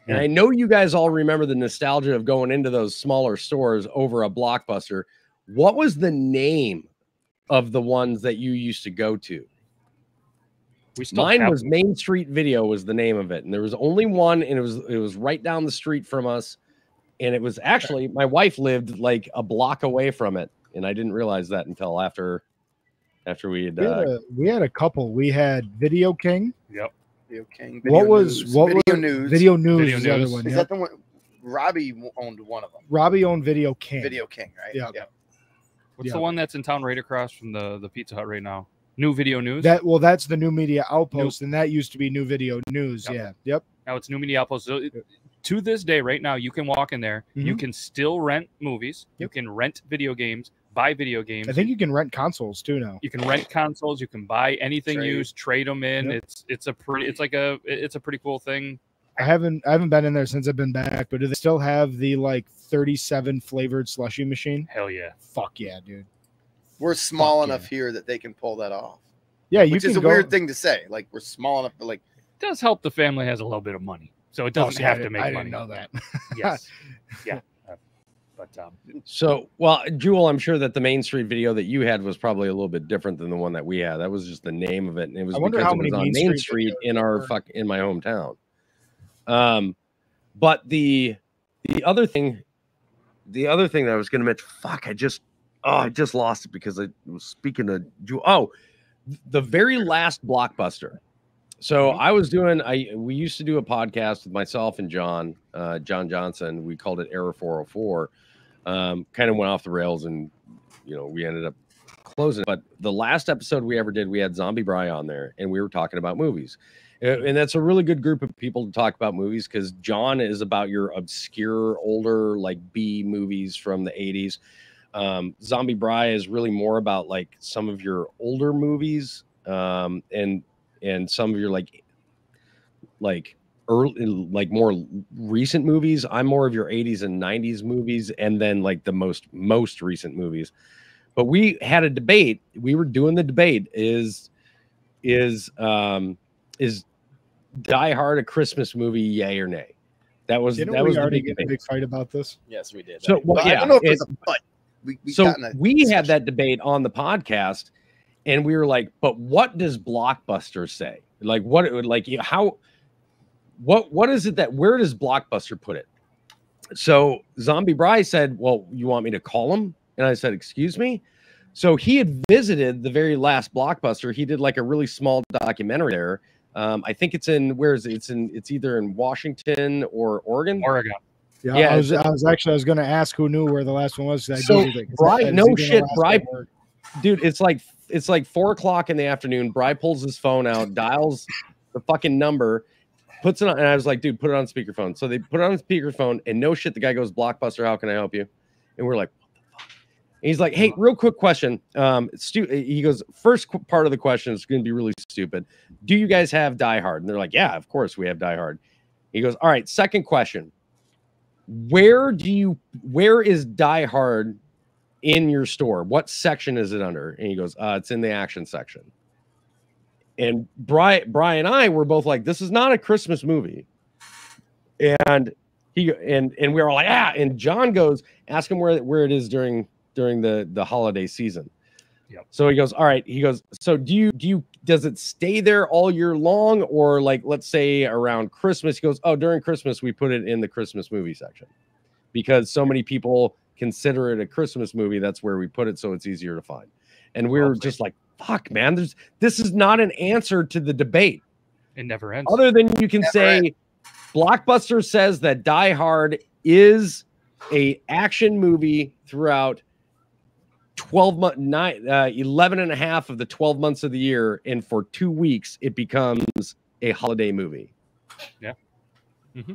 And I know you guys all remember the nostalgia of going into those smaller stores over a Blockbuster. What was the name of the ones that you used to go to? we still Mine was Main Street Video was the name of it, and there was only one, and it was it was right down the street from us, and it was actually my wife lived like a block away from it, and I didn't realize that until after after we had. We had, Uh, a, we had a couple. We had Video King. Yep. Video King. what was News, what Video was News? Video News Video was the other one. Is yeah. that the one? Robbie owned one of them. Robbie owned Video King. Video King, right? Yeah. Yep. What's Yeah. the one that's in town right across from the the Pizza Hut right now? New Video News. That well, that's the New Media Outpost, and that used to be New Video News. Yep. Yeah. Yep. now it's New Media Outpost. So it- to this day, right now, you can walk in there. You Mhm. can still rent movies. You can rent video games, buy video games. I think you can rent consoles too now. you can rent consoles. You can buy anything Trade. used, trade them in. Yep. It's it's a pretty. It's like a it's a pretty cool thing. I haven't I haven't been in there since I've been back, but do they still have the like 37 flavored slushy machine? Hell yeah. Fuck yeah, dude. We're small Fuck yeah. enough here that they can pull that off. Yeah, you Which can is a go, weird thing to say. Like we're small enough, but like It does help the family has a little bit of money, so it Oh, doesn't see, I have to didn't- make I money. didn't know that. [laughs] Yes. yeah. But um, so, well, Jewel, I'm sure that the Main Street video that you had was probably a little bit different than the one that we had. That was just the name of it, and it was I wonder because how it was on Main Main Street Street in our fuck in my hometown. Um, but the the other thing, the other thing that I was going to mention, fuck, I just oh, I just lost it because I was speaking to Jewel. Oh, the very last blockbuster. So I was doing I we used to do a podcast with myself and John, uh, John Johnson. We called it Error 404. Um, kind of went off the rails and you know, we ended up closing. But the last episode we ever did, we had Zombie Bry on there and we were talking about movies. And that's a really good group of people to talk about movies because John is about your obscure, older, like B movies from the 80s. Um, Zombie Bry is really more about like some of your older movies um, and and some of your like like early like more recent movies i'm more of your 80s and 90s movies and then like the most most recent movies but we had a debate we were doing the debate is is um is die hard a christmas movie yay or nay that was Didn't that we was the already big get a big fight about this? yes, we did. So, well, But I yeah, don't know if it's- it's a but. We, we so got in a we had that debate on the podcast and we were like but what does blockbuster say like what it would like you- how what what is it that where does Blockbuster put it? So Zombie Bry said, Well, you want me to call him? And I said, Excuse me. So he had visited the very last Blockbuster. He did like a really small documentary there. Um, I think it's in where is it? It's in it's either in Washington or Oregon. Oregon. Yeah, Yeah, I was, I was actually I was going to ask who knew where the last one was. So, Googled it, 'cause Bri- that- no it's even the shit, Bry, Bri- dude it's like it's like four o'clock in the afternoon bry pulls his phone out dials the fucking number puts it on and i was like dude put it on speakerphone. So they put it on speakerphone and no shit the guy goes blockbuster how can i help you? And we're like and he's like hey real quick question um stu- he goes first qu- part of the question is going to be really stupid. Do you guys have die hard? And they're like yeah of course we have die hard. He goes all right second question. Where do you where is die hard in your store. What section is it under? And he goes, uh, it's in the action section. And Brian, Brian and I were both like, this is not a Christmas movie. And he and and we were all like, ah. And John goes, ask him where where it is during during the the holiday season. Yep. So he goes, all right. He goes, so do you do you does it stay there all year long, or like let's say around Christmas? He goes, oh, during Christmas we put it in the Christmas movie section because so many people consider it a Christmas movie. That's where we put it, so it's easier to find. And we were just like, "Fuck, man! There's this is not an answer to the debate, It never ends. other than you can Never say, Blockbuster says that Die Hard is a action movie throughout 12 month nine uh, 11 and a half of the 12 months of the year and for two weeks it becomes a holiday movie Yeah. Mm-hmm.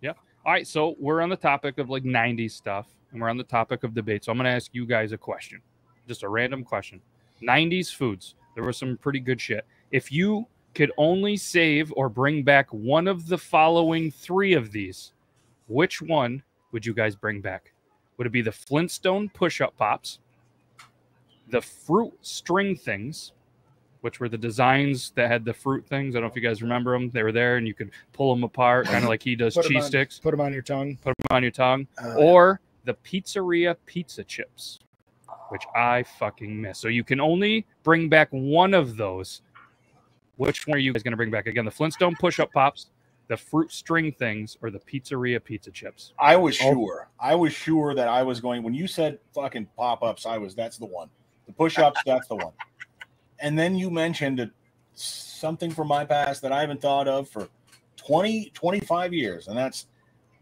Yeah. All right, so we're on the topic of like 90s stuff and we're on the topic of debate. So I'm going to ask you guys a question. Just a random question. 90s foods. There was some pretty good shit. If you could only save or bring back one of the following three of these, which one would you guys bring back? Would it be the Flintstone push up pops, the fruit string things, which were the designs that had the fruit things? I don't know if you guys remember them. They were there and you could pull them apart, kind of like he does Put 'em cheese on- sticks Put them on your tongue. put them on your tongue, Uh, or the pizzeria pizza chips, which I fucking miss. So you can only bring back one of those. Which one are you guys going to bring back? Again, the Flintstone push up pops, the fruit string things, or the pizzeria pizza chips? I was Oh. sure. I was sure that I was going when you said fucking pop ups. I was that's the one. The push ups. that's the one. And then you mentioned a, something from my past that I haven't thought of for 20, 25 years, and that's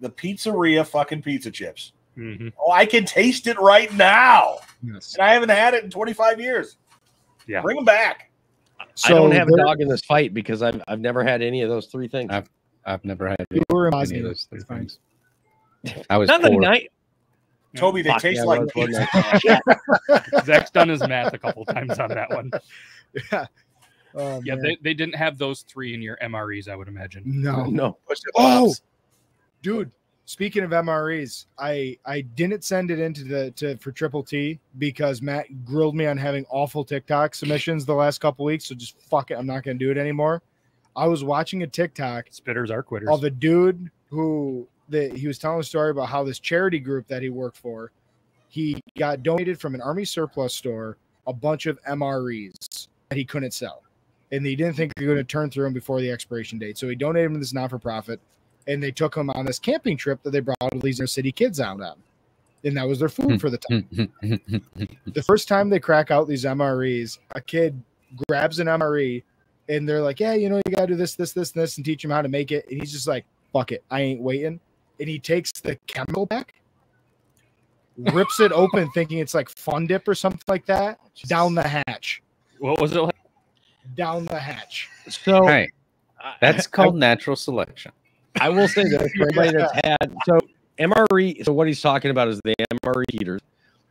the pizzeria fucking pizza chips. Mm-hmm. Oh, I can taste it right now, Yes. and I haven't had it in 25 years. Yeah. Bring them back. i don't have a dog in this fight because i've, I've never had any of those three things I've- I've never had You were in any Bosnia. of those three things. I was Nothing poor. night. Toby, they Fuck, taste yeah, like was, wasn't pizza. Zach's done his math a couple times on that one. Yeah. Oh, Yeah, man. they, they didn't have those three in your MREs, I would imagine. no. no push it Oh! dude speaking of mres i i didn't send it into the to for triple t because matt grilled me on having awful tiktok submissions the last couple weeks so just fuck it i'm not gonna do it anymore. I was watching a tiktok Spitters are quitters. of a dude who that he was telling a story about how this charity group that he worked for he got donated from an army surplus store a bunch of mres that he couldn't sell. And he didn't think they were going to turn through them before the expiration date so he donated them to this not-for-profit and they took him on this camping trip that they brought all these inner city kids out on. And that was their food hmm. for the time. Hmm. The first time they crack out these mres a kid grabs an mre and they're like yeah you know you gotta do this this this and this and teach him how to make it. And he's just like fuck it. I ain't waiting. And he takes the chemical back rips it open thinking it's like fun dip or something like that down the hatch. What was it like? down the hatch. So hey, I- that's called natural selection. I will say this for everybody that's had so MRE. So what he's talking about is the MRE heaters.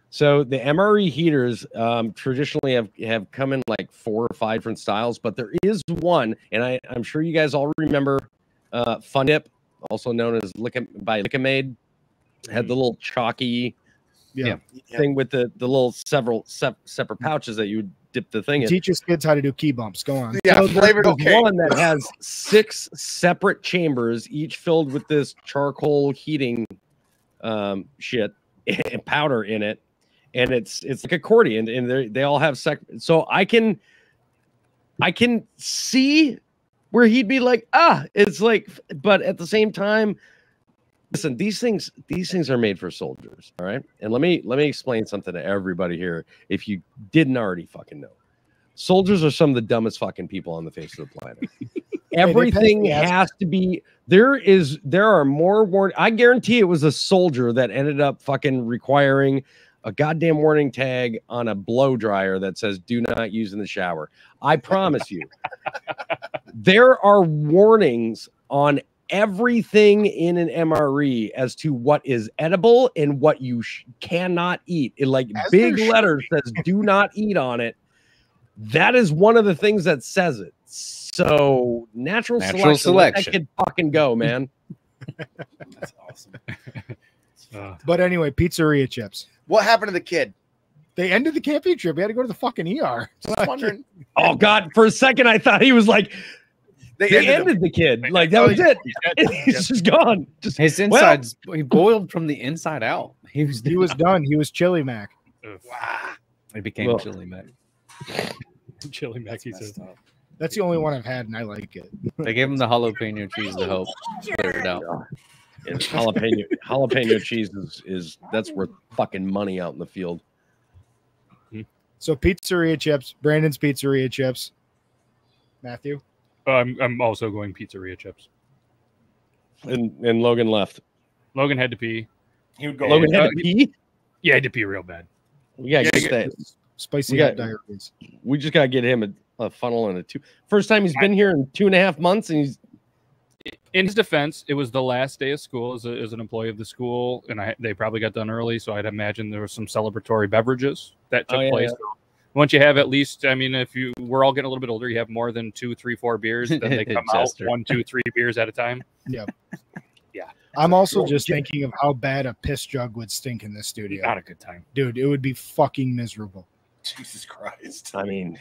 So the MRE heaters um, traditionally have have come in like four or five different styles, but there is one, and I, I'm sure you guys all remember uh, Fun Dip, also known as Lick by Lik-M-Aid, had the little chalky yeah, Yeah. thing with the the little several sep- separate pouches that you would dip the thing in. teach his kids how to do key bumps go on Yeah, So there- flavored there's okay. one that has six separate chambers, each filled with this charcoal heating um, shit [laughs] and powder in it, and it's it's like accordion, and they they all have sec. So I can I can see where he'd be like, ah, it's like, but at the same time, listen, these things, these things are made for soldiers, all right. And let me let me explain something to everybody here, if you didn't already fucking know. Soldiers are some of the dumbest fucking people on the face of the planet. [laughs] Everything has to be there is there are more warn I guarantee it was a soldier that ended up fucking requiring a goddamn warning tag on a blow dryer that says do not use in the shower. I promise you. [laughs] there are warnings on everything in an MRE as to what is edible and what you sh- cannot eat. It like As big letters says do not eat on it. That is one of the things that says it. So natural, Natural selection, let that selection. kid fucking go, man. [laughs] That's awesome. [laughs] Uh, But anyway, pizzeria chips. What happened to the kid? They ended the camping trip. We had to go to the fucking ER. Just wondering. Oh God! For a second, I thought he was like They, they ended ended the kid. Like that was it. [laughs] He's just gone. Just His Well- insides he boiled from the inside out. He was He was done. He was chili mac. Wow. he became Well- chili Mac. [laughs] Chili Mac, he says. That's the only one I've had, and I like it. They gave him the jalapeno cheese to help clear it out. And [laughs] jalapeno jalapeno cheese is, is that's worth fucking money out in the field. So pizzeria chips, Brandon's pizzeria chips. Matthew, I'm, I'm also going pizzeria chips. And and Logan left. Logan had to pee. He would go. Logan had uh, to pee. Yeah, he had to pee real bad. We gotta Yeah, get that. spicy We got- diarrheas. We just gotta get him a, a funnel and a two. First time he's been here in two and a half months, and he's In his defense, it was the last day of school as, a, as an employee of the school, and I, they probably got done early. So I'd imagine there was some celebratory beverages that took Oh, yeah, place. Once you have at least, I mean, if you we're all getting a little bit older, you have more than two, three, four beers, then they [laughs] come out one, two, three beers at a time. [laughs] Yeah, yeah. I'm also Well, just yeah. thinking of how bad a piss jug would stink in this studio. Not a good time. Dude, it would be fucking miserable. Jesus Christ. I mean,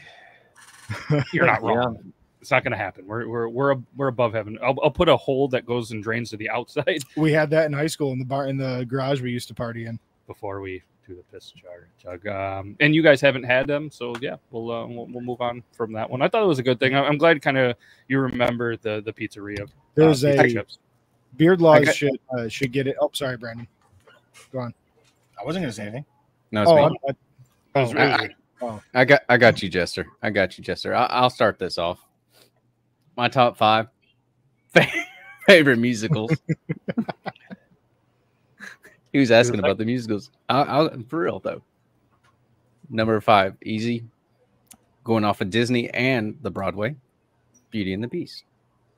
You're not [laughs] Yeah. wrong. It's not going to happen. We're we're we're we're above heaven. I'll, I'll put a hole that goes and drains to the outside We had that in high school in the bar in the garage we used to party in. before we do the piss jar jug. Um, and you guys haven't had them, so yeah, we'll uh, we'll, we'll move on from that one. I thought it was a good thing. I- I'm glad kind of you remember the the pizzeria. There's uh, pizza a chips. beard laws got- should uh, should get it. Oh, sorry, Brandon. Go on. I wasn't going to say anything. No, it's Oh, me. I'm- I- That was Oh, really I- good. I got I got you, Jester. I got you, Jester. I, I'll start this off. My top five [laughs] favorite musicals. [laughs] he was asking about the musicals. I, I'll, for real though. Number five, easy. Going off of Disney and the Broadway, Beauty and the Beast.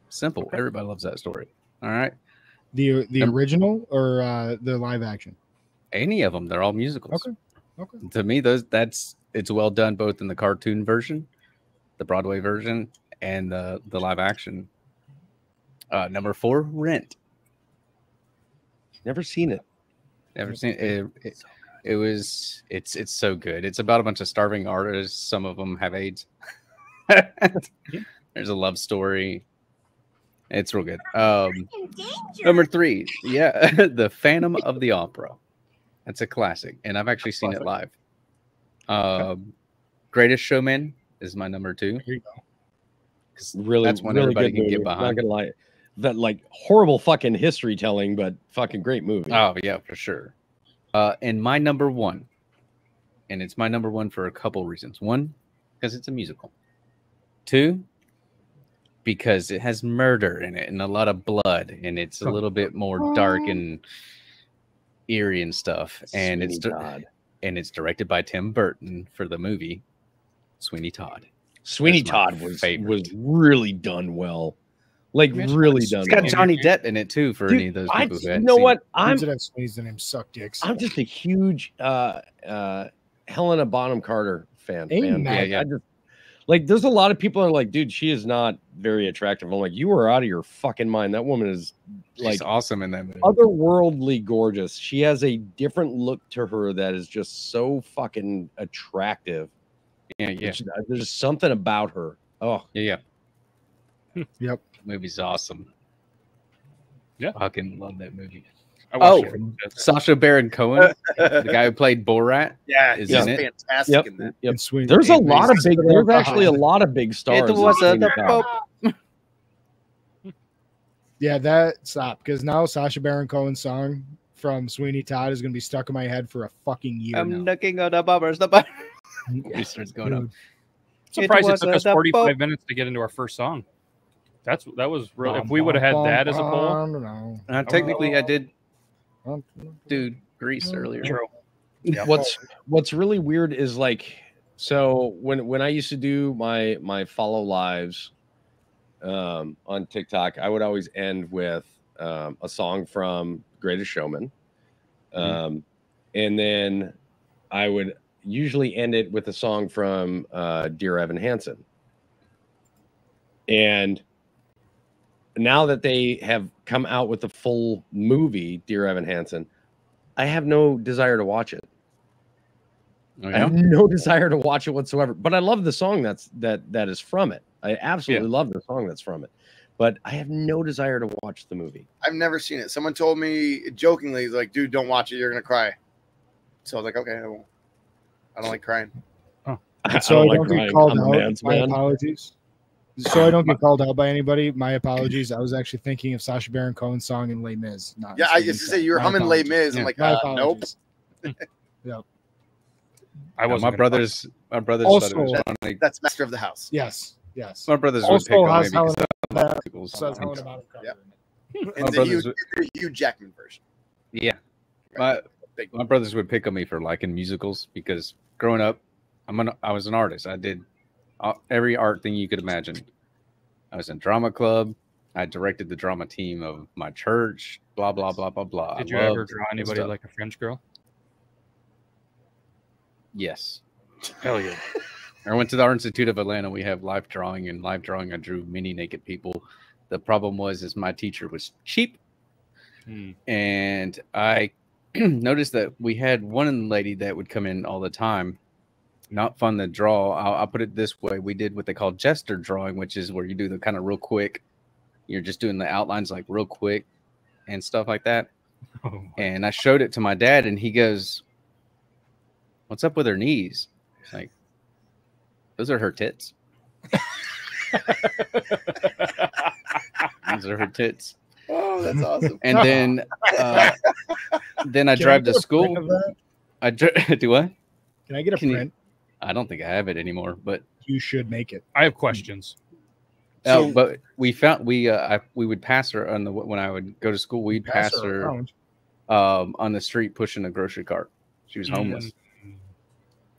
Simple. Everybody loves that story. All right. the the Um, original or uh, the live action. Any of them, they're all musicals. Okay. Okay. to me those that's it's well done both in the cartoon version the broadway version and the the live action uh number four rent never seen it. Never seen it, it it was it's it's so good. It's about a bunch of starving artists. Some of them have aids. [laughs] There's a love story. It's real good. Um number three yeah [laughs] the phantom of the opera. That's a classic and i've actually seen it live. Um greatest showman is my number two. Here you go. Really, that's one really everybody can movie. get Not gonna lie, that like horrible fucking history telling, but fucking great movie. Oh yeah, for sure. Uh, and my number one, and it's my number one for a couple reasons. One, because it's a musical. Two, because it has murder in it and a lot of blood, and it's a little bit more dark and eerie and stuff. And it's di- Todd. and it's directed by Tim Burton for the movie Sweeney Todd. Sweeney That's Todd was favorite. was really done well, like Mitch, really it's done. It's got well. Johnny Depp in it too. For Dude, any of those I, people who you know what? it. I'm I'm that sneezed and him suck dicks. I'm just a huge uh uh Helena Bonham Carter fan. Amen. man. Yeah, Like, yeah. I just like there's a lot of people that are like, dude, she is not very attractive. I'm like, you are out of your fucking mind. That woman is She's like awesome in that movie. otherworldly gorgeous. She has a different look to her that is just so fucking attractive. Yeah, yeah, It's- There's something about her. Oh, yeah, yeah. Yep. Movie's awesome. Yeah. fucking love that movie. I Oh, it. [laughs] Sacha Baron Cohen, the guy who played Borat, [laughs] Yeah, is he's in it. fantastic Yep. in that. Yep. And There's a lot of big. There's actually a lot of big stars. It was a the Pope. Yeah, that stop because now Sacha Baron Cohen's song from Sweeney Todd is gonna be stuck in my head for a fucking year I'm now. looking at the bombers. The bomber. [laughs] he starts going up. Surprised it, was took us 45 boat. minutes to get into our first song. That's that was real. If we would have had bum, that as a poll, bum, bum, Uh, technically, I did bum. do Grease earlier. true. What's what's really weird is like so when when I used to do my my follow lives um on TikTok, I would always end with um a song from Greatest Showman. Um and then I would usually end it with a song from uh Dear Evan Hansen. And now that they have come out with the full movie, Dear Evan Hansen, I have no desire to watch it. Oh, I have no [laughs] desire to watch it whatsoever. But I love the song that's that that is from it. I absolutely love the song that's from it. But I have no desire to watch the movie. I've never seen it. Someone told me jokingly, he's like, dude, don't watch it. You're gonna cry. So I was like, okay, I won't. I don't like crying. I So I don't don't, like get crying. called I'm a out. My apologies. So I don't get [laughs] called out by anybody. My apologies. I was actually thinking of Sacha Baron Cohen's song in Les Mis. Not Yeah, I Sweeney used to say you were My humming Les apologies. Mis. I'm like, My uh, nope. apologies. [laughs] I Yeah, was my brothers, my brothers thought it was Also- funny. That's master of the house. Yes, yes. My brothers would Also pick on me has because Helen I love musicals. So that's Helen Bottom Carter Yep. in it. [laughs] In My the Hugh, would- Hugh Jackman version. Yeah, my my brothers would pick on me for liking musicals because growing up, I'm an I was an artist. I did every art thing you could imagine. I was in drama club. I directed the drama team of my church. Blah blah blah blah blah. Did I you ever draw anybody stuff. like a French girl? Yes. Hell yeah. [laughs] I went to the Art Institute of Atlanta. We have live drawing, and live drawing, I drew many naked people. The problem was, is my teacher was cheap, Hmm. and I [clears throat] noticed that we had one lady that would come in all the time. Not fun to draw. I'll, I'll put it this way: we did what they call gesture drawing, which is where you do the kind of real quick. You're just doing the outlines like real quick and stuff like that. [laughs] Oh, And I showed it to my dad, and he goes, "What's up with her knees?" Like, those are her tits. [laughs] Those are her tits. Oh, that's awesome. And then, uh, then I Can drive get to school. I dri- [laughs] do what? Can I get a Can you- print? I don't think I have it anymore, but You should make it. I have questions. oh, So- but we found we uh I, we would pass her on the when I would go to school. We'd pass, Pass her around. um on the street pushing a grocery cart. She was homeless.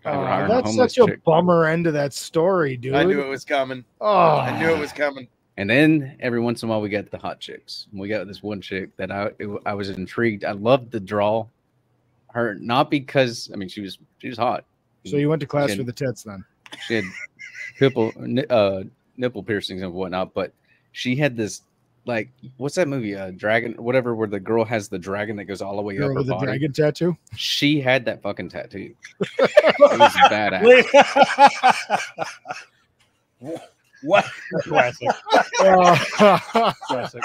I Aw, would that's homeless such a chick. bummer end to that story, dude. I knew it was coming. Oh, I knew it was coming. And then every once in a while we got the hot chicks. We got this one chick that I it, I was intrigued. I loved the draw her not because I mean she was she was hot. So you went to class Can- for the tits then? She had nipple ni- uh nipple piercings and whatnot, but she had this like what's that movie? Uh Dragon whatever where the girl has the dragon that goes all the way Girl up her with the body. dragon tattoo. She had that fucking tattoo. [laughs] It was badass. what? Classic. Oh. [laughs] Classic.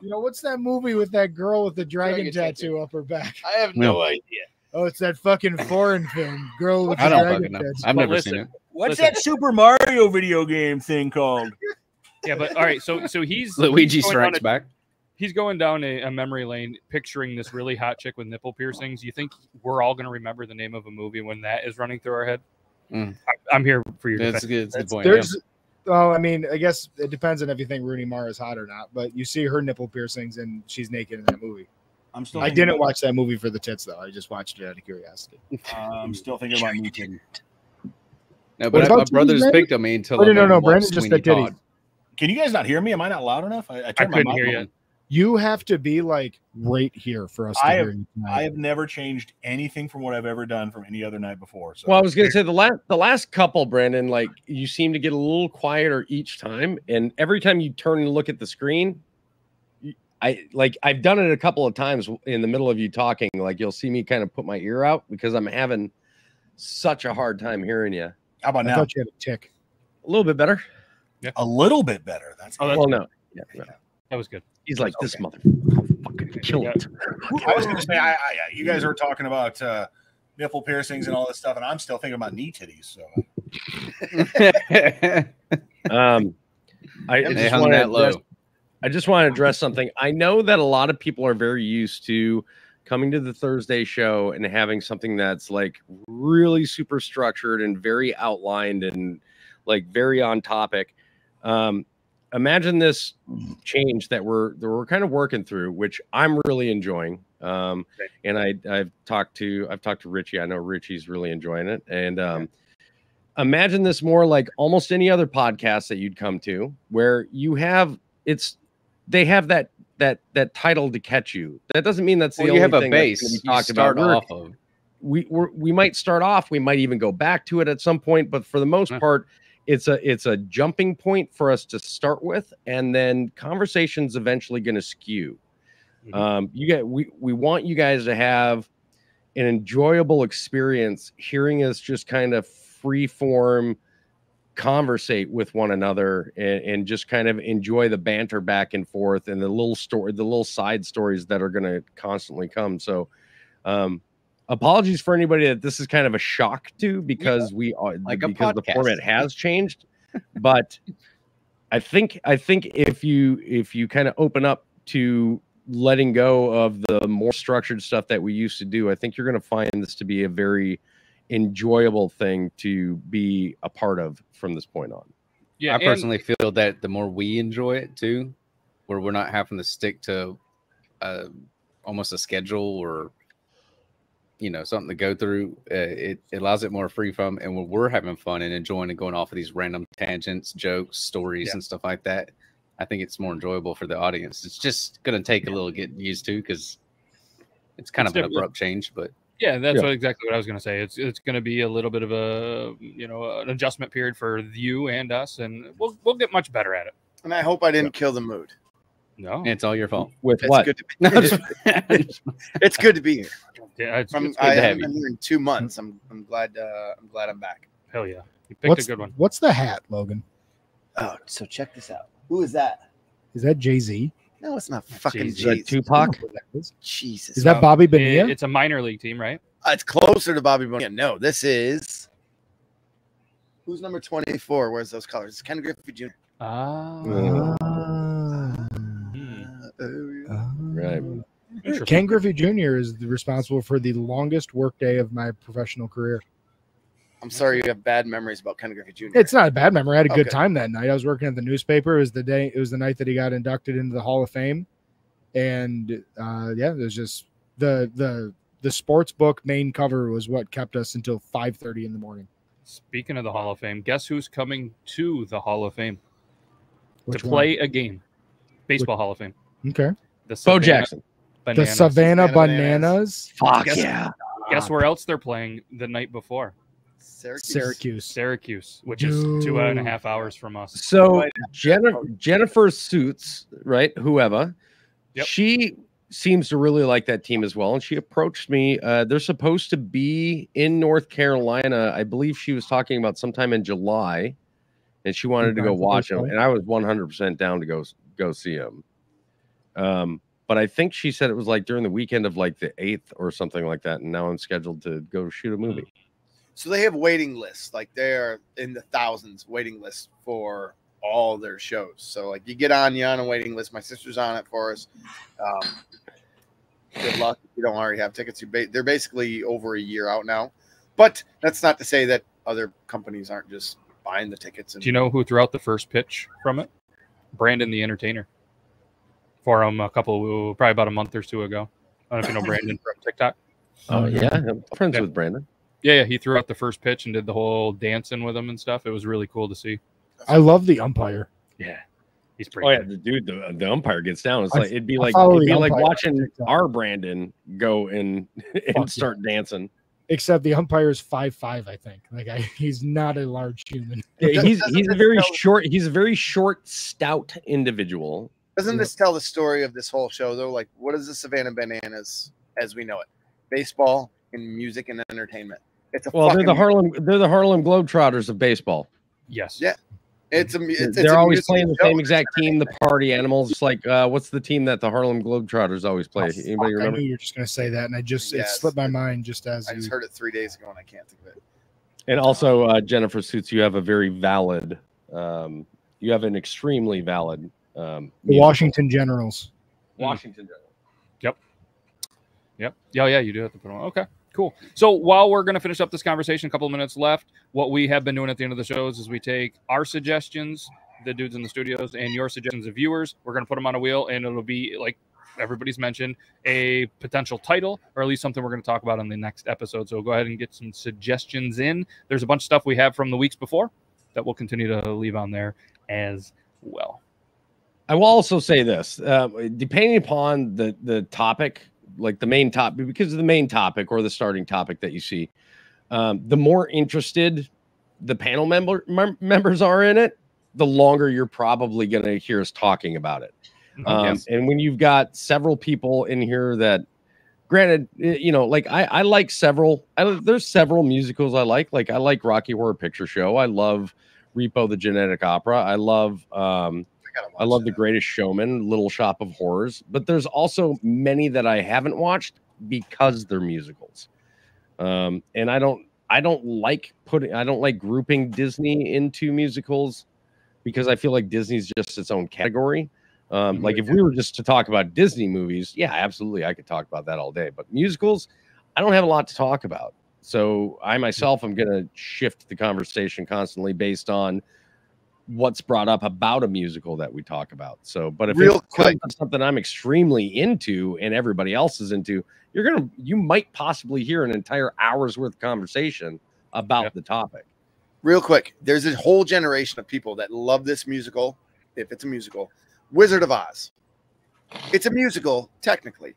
you know what's that movie with that girl with the dragon, Dragon tattoo, tattoo. up her back? I have no No. idea. Oh, it's that fucking foreign film, girl with I the don't dragon fucking know. tattoo. I've never listen, seen it. What's Listen. that Super Mario video game thing called? Yeah, but all right. So so he's [laughs] Luigi he's Strikes a- Back. He's going down a, a memory lane, picturing this really hot chick with nipple piercings. You think we're all going to remember the name of a movie when that is running through our head? Mm. I, I'm here for your That's defense. good. That's a good That's- point. yeah. There's, well, I mean, I guess it depends on if you think Rooney Mara is hot or not. But you see her nipple piercings, and she's naked in that movie. I'm still. I didn't watch that movie for the tits, though. I just watched it out of curiosity. [laughs] Uh, I'm still thinking about new titty. No, but I, my brothers Brandon? picked on me until Oh, no, no, no. Brandon just Sweeney said titties. Todd. Can you guys not hear me? Am I not loud enough? I, I, I turned my couldn't mic hear on. you. You have to be like right here for us to I hear have- you. I have never changed anything from what I've ever done from any other night before. So Well, I was gonna say the last the last couple, Brandon, like you seem to get a little quieter each time, and every time you turn and look at the screen, you- I like I've done it a couple of times in the middle of you talking. Like you'll see me kind of put my ear out because I'm having such a hard time hearing you. how about I now? thought you had a tick. A little bit better. Yeah. A little bit better. That's. Oh, that's Well, good. no, yeah, no. That was good. he's like this mother. I'll fucking kill Yeah. it. I was going to say, I, I, you guys are talking about uh, nipple piercings and all this stuff, and I'm still thinking about knee titties. So [laughs] Um, I, I just wanna that low. address- I just want to address something. I know that a lot of people are very used to coming to the Thursday show and having something that's like really super structured and very outlined and like very on topic. Um, imagine this change that we're that we're kind of working through, which I'm really enjoying. Um, and I I've talked to I've talked to Richie. I know Richie's really enjoying it. And um, imagine this more like almost any other podcast that you'd come to, where you have it's they have that that that title to catch you. That doesn't mean that's the Well, only you have a base. You talked about. off of. we we're, we might start off we might even go back to it at some point but for the most part it's a it's a jumping point for us to start with and then conversations eventually going to skew Mhm. um you get we we want you guys to have an enjoyable experience hearing us just kind of free form conversate with one another and, and just kind of enjoy the banter back and forth and the little story the little side stories that are going to constantly come. So um apologies for anybody that this is kind of a shock to because we are Like because the format has changed. But i think i think if you if you kind of open up to letting go of the more structured stuff that we used to do i think you're going to find this to be a very enjoyable thing to be a part of from this point on Yeah, I personally feel that the more we enjoy it too, where we're not having to stick to uh, almost a schedule or you know something to go through, uh, it, it allows it more free from. And when we're having fun and enjoying and going off of these random tangents, jokes, stories, Yeah. and stuff like that, I think it's more enjoyable for the audience. It's just going to take a little getting used to because it's kind It's of an abrupt change, but Yeah, that's Yeah. what exactly what I was going to say. It's it's going to be a little bit of a you know an adjustment period for you and us, and we'll we'll get much better at it. And I hope I didn't kill the mood. No, it's all your fault. with It's what good to be. [laughs] No, it's- It's good to be here. yeah, it's, From, it's good I to have haven't you. been here in two months. I'm I'm glad uh, I'm glad I'm back. Hell yeah, you picked What's a good one. what's the hat, Logan? Oh, so check this out. Who is that? Is that Jay Z? No, it's not fucking Jeez. is that Jay-Z. Tupac Is that Bobby It- Bonilla? it's a minor league team, right? Uh, it's closer to Bobby Bonilla. No, this is who's number 24? Where's those colors? It's Ken Griffey Jr. Ah, Ah. hmm. Uh, Right. Ken Griffey Jr. is responsible for the longest workday of my professional career. I'm sorry you have bad memories about Ken Griffey Jr. It's not a bad memory. I had a good Okay. time that night. I was working at the newspaper. It was the day. It was the night that he got inducted into the Hall of Fame, and uh, yeah, it was just the the the sports book main cover was what kept us until five thirty in the morning. Speaking of the Hall of Fame, guess who's coming to the Hall of Fame Which to one? play a game? Baseball Hall of Fame. Okay. The bo Savannah jackson The Bananas. Savannah Savannah Bananas, fuck Guess- yeah Guess where else they're playing the night before? Syracuse. Syracuse. Syracuse, which is two and a Dude. half hours from us. So Right. Jennifer Jennifer Suits, right? Whoever, Yep. she seems to really like that team as well, and she approached me. Uh, they're supposed to be in North Carolina. I believe she was talking about sometime in July, and she wanted to go watch them, and I was one hundred percent down to go go see them. Um, but I think she said it was like during the weekend of like the eighth or something like that, and now I'm scheduled to go shoot a movie. So they have waiting lists, like they're in the thousands waiting lists for all their shows. So like you get on, you on a waiting list. My sister's on it for us. Um, good luck if you don't already have tickets. You ba- they're basically over a year out now, but that's not to say that other companies aren't just buying the tickets. And Do you know who threw out the first pitch from it? Brandon the Entertainer. For him a couple, probably about a month or two ago. I don't know if you know Brandon from TikTok. Oh yeah, I'm friends Yeah. with Brandon. Yeah, yeah, he threw out the first pitch and did the whole dancing with him and stuff. It was really cool to see. I love the umpire. Yeah, he's pretty. Oh yeah, good. the dude, the, the umpire gets down. It's I- like it'd be I like it'd be like watching our Brandon go and [laughs] and yeah. start dancing. Except the umpire is five five. I think. Like I, [laughs] he's not a large human. [laughs] Yeah, he's he's a very tell- short. He's a very short, stout individual. Doesn't this tell the story of this whole show though? Like, what is the Savannah Bananas as we know it? Baseball and music and entertainment. It's a Well, fucking, they're the Harlem. They're the Harlem Globetrotters of baseball. Yes. Yeah. It's a. It's, it's they're a always musical playing the same exact team, the Party Animals. It's like uh, what's the team that the Harlem Globetrotters always play? Oh, Anybody fuck, I knew you were just gonna say that, and I just it slipped my mind just as I you. just heard it three days ago and I can't think of it. And also, uh, Jennifer Suits, you have a very valid. Um, you have an extremely valid Um, The musical. Washington Generals. Washington General. Yep. Yeah, yeah, you do have to put on. Okay, cool. So while we're going to finish up this conversation, a couple of minutes left, what we have been doing at the end of the shows is we take our suggestions, the dudes in the studios, and your suggestions of viewers. We're going to put them on a wheel, and it'll be like everybody's mentioned a potential title or at least something we're going to talk about on the next episode. So go ahead and get some suggestions in. There's a bunch of stuff we have from the weeks before that we'll continue to leave on there as well. I will also say this: uh, depending upon the the topic, like the main topic, because of the main topic or the starting topic that you see, um, the more interested the panel member mem- members are in it, the longer you're probably going to hear us talking about it. Um, Yes. And when you've got several people in here that, granted, you know, like I, I like several. I, there's several musicals I like. Like I like Rocky Horror Picture Show. I love Repo the Genetic Opera. I love. Um, I watch love The. Greatest Showman, Little Shop of Horrors, but there's also many that I haven't watched because they're musicals. Um, and I don't I don't like putting I don't like grouping Disney into musicals because I feel like Disney's just its own category. Um, like if we were just to talk about Disney movies, yeah, absolutely, I could talk about that all day. But musicals, I don't have a lot to talk about. So I myself am going to shift the conversation constantly based on what's brought up about a musical that we talk about. So, but if Real it's quick. something I'm extremely into and everybody else is into, you're gonna you might possibly hear an entire hour's worth of conversation about Yeah. the topic. Real quick, there's a whole generation of people that love this musical. If it's a musical, Wizard of Oz. It's a musical, technically.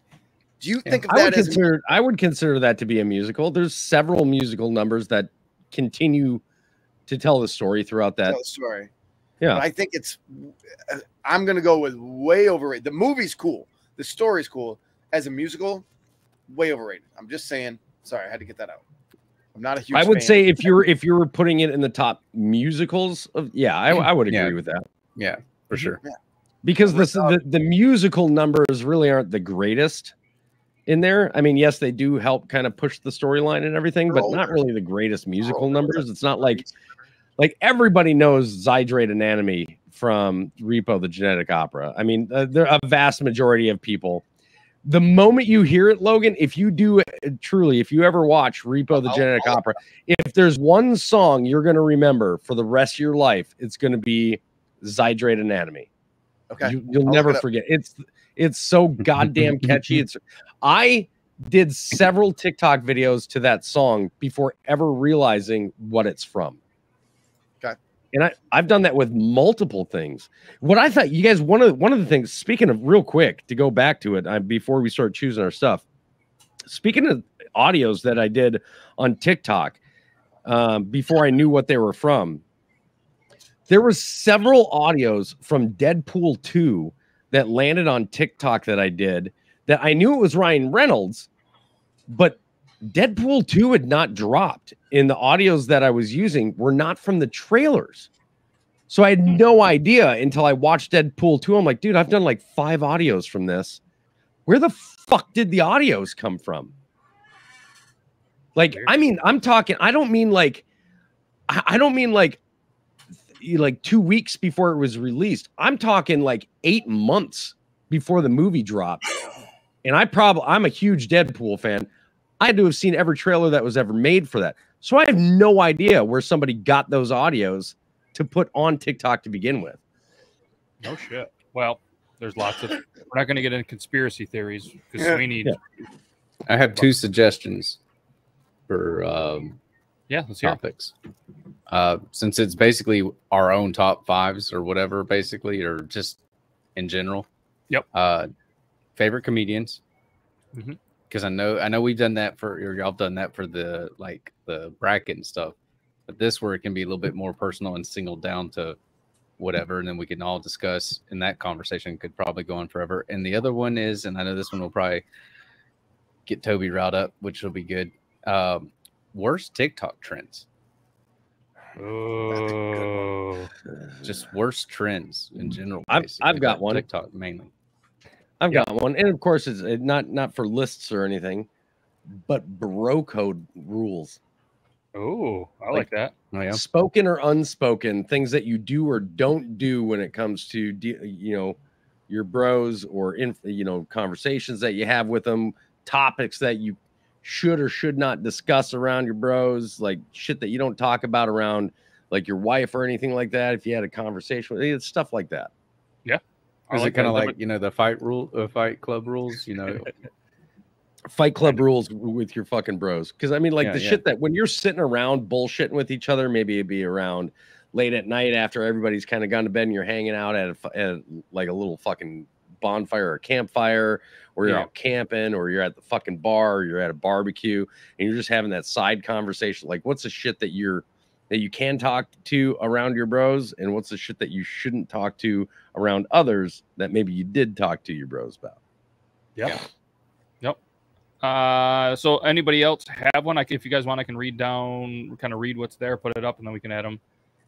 Do you think of I would that as consider I would consider that to be a musical. There's several musical numbers that continue to tell the story throughout that. tell a story? Yeah. But I think it's. Uh, I'm gonna go with way overrated. The movie's cool. The story's cool. As a musical, way overrated. I'm just saying. Sorry, I had to get that out. I'm not a huge. I would fan. say if you're if you were putting it in the top musicals of yeah, I, I would agree Yeah. with that. Yeah, for mhm. sure. Yeah. because We're this the, the musical numbers really aren't the greatest in there. I mean, yes, they do help kind of push the storyline and everything, but not really the greatest oh, musical numbers. It's not like like everybody knows Zydrate Anatomy from Repo the Genetic Opera. I mean, uh, there a vast majority of people. The moment you hear it, Logan, if you do uh, truly, if you ever watch Repo the I'll- Genetic I'll- Opera, if there's one song you're going to remember for the rest of your life, it's going to be Zydrate Anatomy. Okay. You, you'll I'll never it forget. It's it's so goddamn [laughs] catchy. It's I did several TikTok videos to that song before ever realizing what it's from. And I, I've done that with multiple things. What I thought you guys one of the, one of the things, speaking of real quick to go back to it uh, before we start choosing our stuff. Speaking of audios that I did on TikTok um, before I knew what they were from, there was several audios from Deadpool 2 that landed on TikTok that I did that I knew it was Ryan Reynolds, but Deadpool 2 had not dropped in the audios that I was using were not from the trailers. So I had hmm. no idea until I watched Deadpool 2. I'm like, dude, I've done like five audios from this. Where the fuck did the audios come from? Like, I mean, I'm talking, I don't mean like, I I don't mean like like two weeks before it was released. I'm talking like eight months before the movie dropped. And I probably I'm a huge Deadpool fan. I had to have seen every trailer that was ever made for that. So I have no idea where somebody got those audios to put on TikTok to begin with. No shit. Well, there's lots of. We're not going to get into conspiracy theories because Yeah. we need. Yeah. Yeah, I have two suggestions for um, let's hear. it. topics. Uh, since it's basically our own top fives or whatever, basically, or just in general. Yep. Uh, favorite comedians. Mhm. Because I know I know we've done that for or y'all done that for the like the bracket and stuff, but this where it can be a little bit more personal and singled down to whatever, and then we can all discuss. And that conversation could probably go on forever. And the other one is, and I know this one will probably get Toby riled up, which will be good. Um, worst TikTok trends. Oh, just worst trends in general. I've- I've got one. TikTok mainly. I've got one, and of course, it's uh, not not for lists or anything, but bro code rules. Oh, I like that. Oh yeah. spoken or unspoken things that you do or don't do when it comes to you know your bros or in you know conversations that you have with them topics that you should or should not discuss around your bros like shit that you don't talk about around like your wife or anything like that if you had a conversation with it's stuff like that I Is like it kind of like you know the fight rule, uh, fight club rules? You know, fight club rules with your fucking bros because i mean like Yeah, the yeah. shit that when you're sitting around bullshitting with each other maybe it'd be around late at night after everybody's kind of gone to bed and you're hanging out at, a, fu- at like a little fucking bonfire or campfire or you're Yeah. out camping or you're at the fucking bar or you're at a barbecue and you're just having that side conversation like what's the shit that you're that you can talk to around your bros and what's the shit that you shouldn't talk to around others that maybe you did talk to your bros about Yep. Yep. Uh, so anybody else have one? I if you guys want, I can read down, kind of read what's there, put it up, and then we can add them.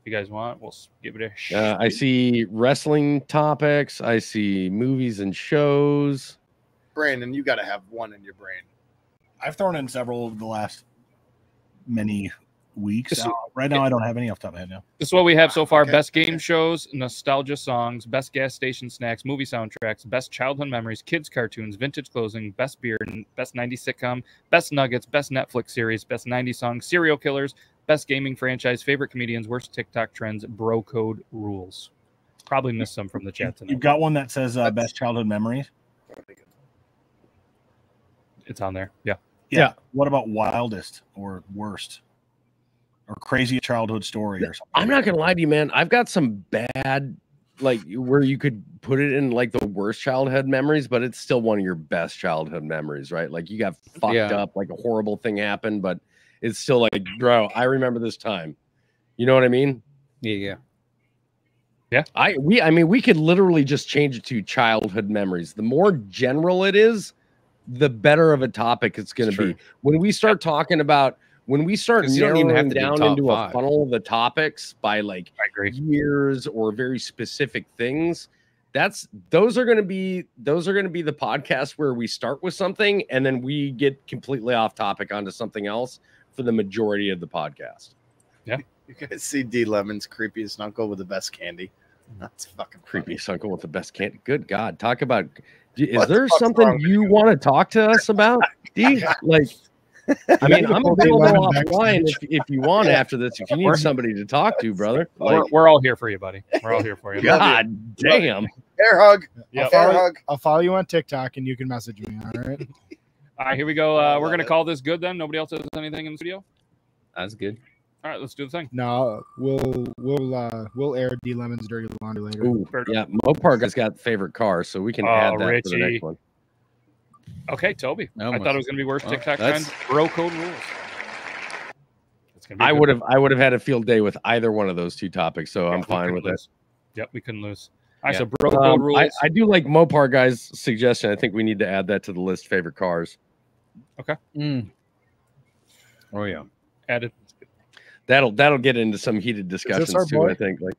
If you guys want, we'll give it a. Sh- Uh, I see wrestling topics. I see movies and shows. Brandon, you got to have one in your brain. I've thrown in several over the last many weeks. This is- Uh, right now, I don't have any off the top of my head now. This is what we have so far: Okay, best game okay. shows, nostalgia songs, best gas station snacks, movie soundtracks, best childhood memories, kids cartoons, vintage clothing, best beer, n- best '90s sitcom, best nuggets, best Netflix series, best '90s songs, serial killers, best gaming franchise, favorite comedians, worst TikTok trends, bro code rules. Probably missed some from the chat tonight. You've got one that says uh, best childhood memories. It's on there. Yeah. Yeah. What about wildest or worst or craziest childhood story or something? I'm not gonna lie to you, man. I've got some bad, like where you could put it in like the worst childhood memories, but it's still one of your best childhood memories, right? Like you got fucked Yeah. up, like a horrible thing happened, but it's still like, bro, I remember this time. You know what I mean? yeah, yeah. I we I mean we could literally just change it to childhood memories. The more general it is, the better of a topic it's going It's to be. When we start talking about when we start you don't narrowing even have to do down into five. a funnel of the topics by like years or very specific things, that's those are going to be those are going to be the podcasts where we start with something and then we get completely off topic onto something else for the majority of the podcast. Yeah. You guys see D Lemon's creepiest uncle with the best candy. That's fucking creepy funny. uncle with the best candy. Good God, talk about. Is What there fuck's something you want to talk to us about, [laughs] D? Like, I mean, I'm Pull the available lemon offline if, if you want Yeah. after this. If you need somebody to talk to, brother. We're, we're all here for you, buddy. We're all here for you. God damn. Air hug. Yep. Air follow- hug. I'll follow you on TikTok and you can message me. All right. [laughs] [laughs] All right, here we go. Uh, we're gonna call this good then. Nobody else has anything in the studio. That's good. All right, let's do the thing. No, we'll we'll uh we'll air D Lemon's dirty laundry later. Ooh, yeah, Mopar has got favorite car, so we can Oh, add that for the next one. Okay, Toby. I thought it was gonna be worse. Well, TikTok that's- trends. Bro code rules. It's gonna be a I good would one. have, I would have had a field day with either one of those two topics, so Yeah, I'm fine couldn't with it. Yep, we couldn't lose. All right, Yeah. so bro code Um, rules. I, I do like Mopar guy's suggestion. I think we need to add that to the list. Favorite cars. Mm. Oh yeah. added. That'll that'll get into some heated discussions too. boy? I think. Like,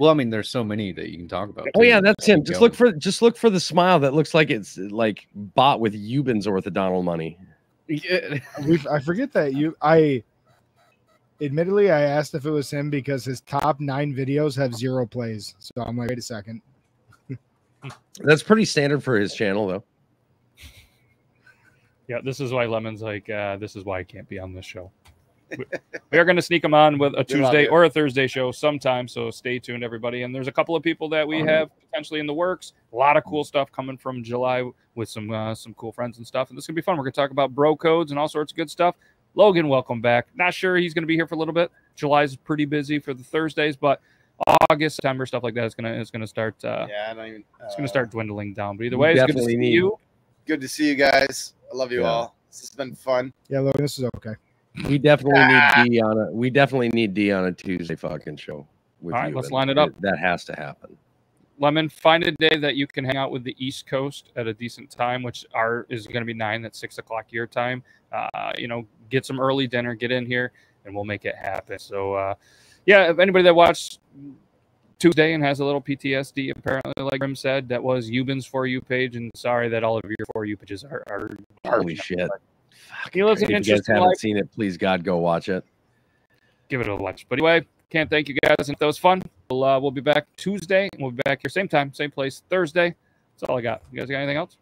Well, I mean, there's so many that you can talk about. oh too. yeah, that's him. Just going. look for just look for the smile that looks like it's like bought with Euban's orthodontal money. Yeah. we I forget that you I admittedly I asked if it was him because his top nine videos have zero plays. So I'm like, wait a second. That's pretty standard for his channel, though. Yeah, this is why Lemon's like, uh, this is why I can't be on this show. We- we are going to sneak them on with a Tuesday or a Thursday show sometime. So stay tuned, everybody. And there's a couple of people that we have potentially in the works. A lot of cool stuff coming from July with some uh, some cool friends and stuff. And this is gonna be fun. We're gonna talk about bro codes and all sorts of good stuff. Logan, welcome back. Not sure he's gonna be here for a little bit. July's pretty busy for the Thursdays, but August, September, stuff like that is gonna is gonna start. Uh, Yeah, I don't even. It's gonna uh, start dwindling down. But either way, it's good to definitely see need- you. Good to see you guys. I love you Yeah. all. This has been fun. Yeah, Logan, this is okay. We definitely Ah. need D on a. We definitely need D on a Tuesday fucking show. With All right, you, let's and line it up. That has to happen. Lemon, find a day that you can hang out with the East Coast at a decent time, which our is going to be nine. That's six o'clock your time. Uh, you know, get some early dinner, get in here, and we'll make it happen. So, uh, yeah, if anybody that watched Tuesday and has a little PTSD, apparently, like Grim said, that was Euban's for you page, and sorry that all of your for you pages are. are Holy shit! He lives If an you guys interesting haven't life. seen it, please God, go watch it. give it a watch. But anyway, can't thank you guys. And that was fun. We'll uh, we'll be back Tuesday. and We'll be back here same time, same place Thursday. That's all I got. You guys got anything else?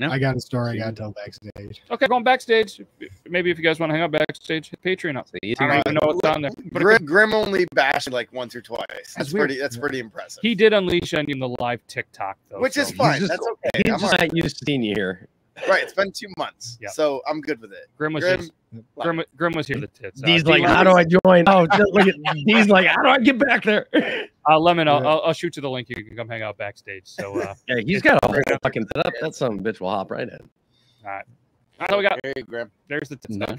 No. I got a story I got to tell backstage. Okay, going backstage. Maybe if you guys want to hang out backstage, hit Patreon up. See you I don't even know what's on there. But Grim, Grim only bashed like once or twice. That's weird. pretty. That's pretty impressive. he did unleash on you in the live TikTok though, which is fine. just- That's okay. He's I'm just all right. not used to seeing you here. Right. It's been two months, Yeah. so I'm good with it. Grim was Grim, just, Grim, Grim was here. The tits. Uh, He's D- like, how do I join? Oh, just look at. [laughs] He's like, how do I get back there? [laughs] uh, Lemon, I'll, Yeah. I'll, I'll shoot you the link. You can come hang out backstage. So, uh, [laughs] Yeah, he's got a whole fucking setup. That some bitch will hop right in. all right. That's all we got. Hey, Grim. There's the tits. No.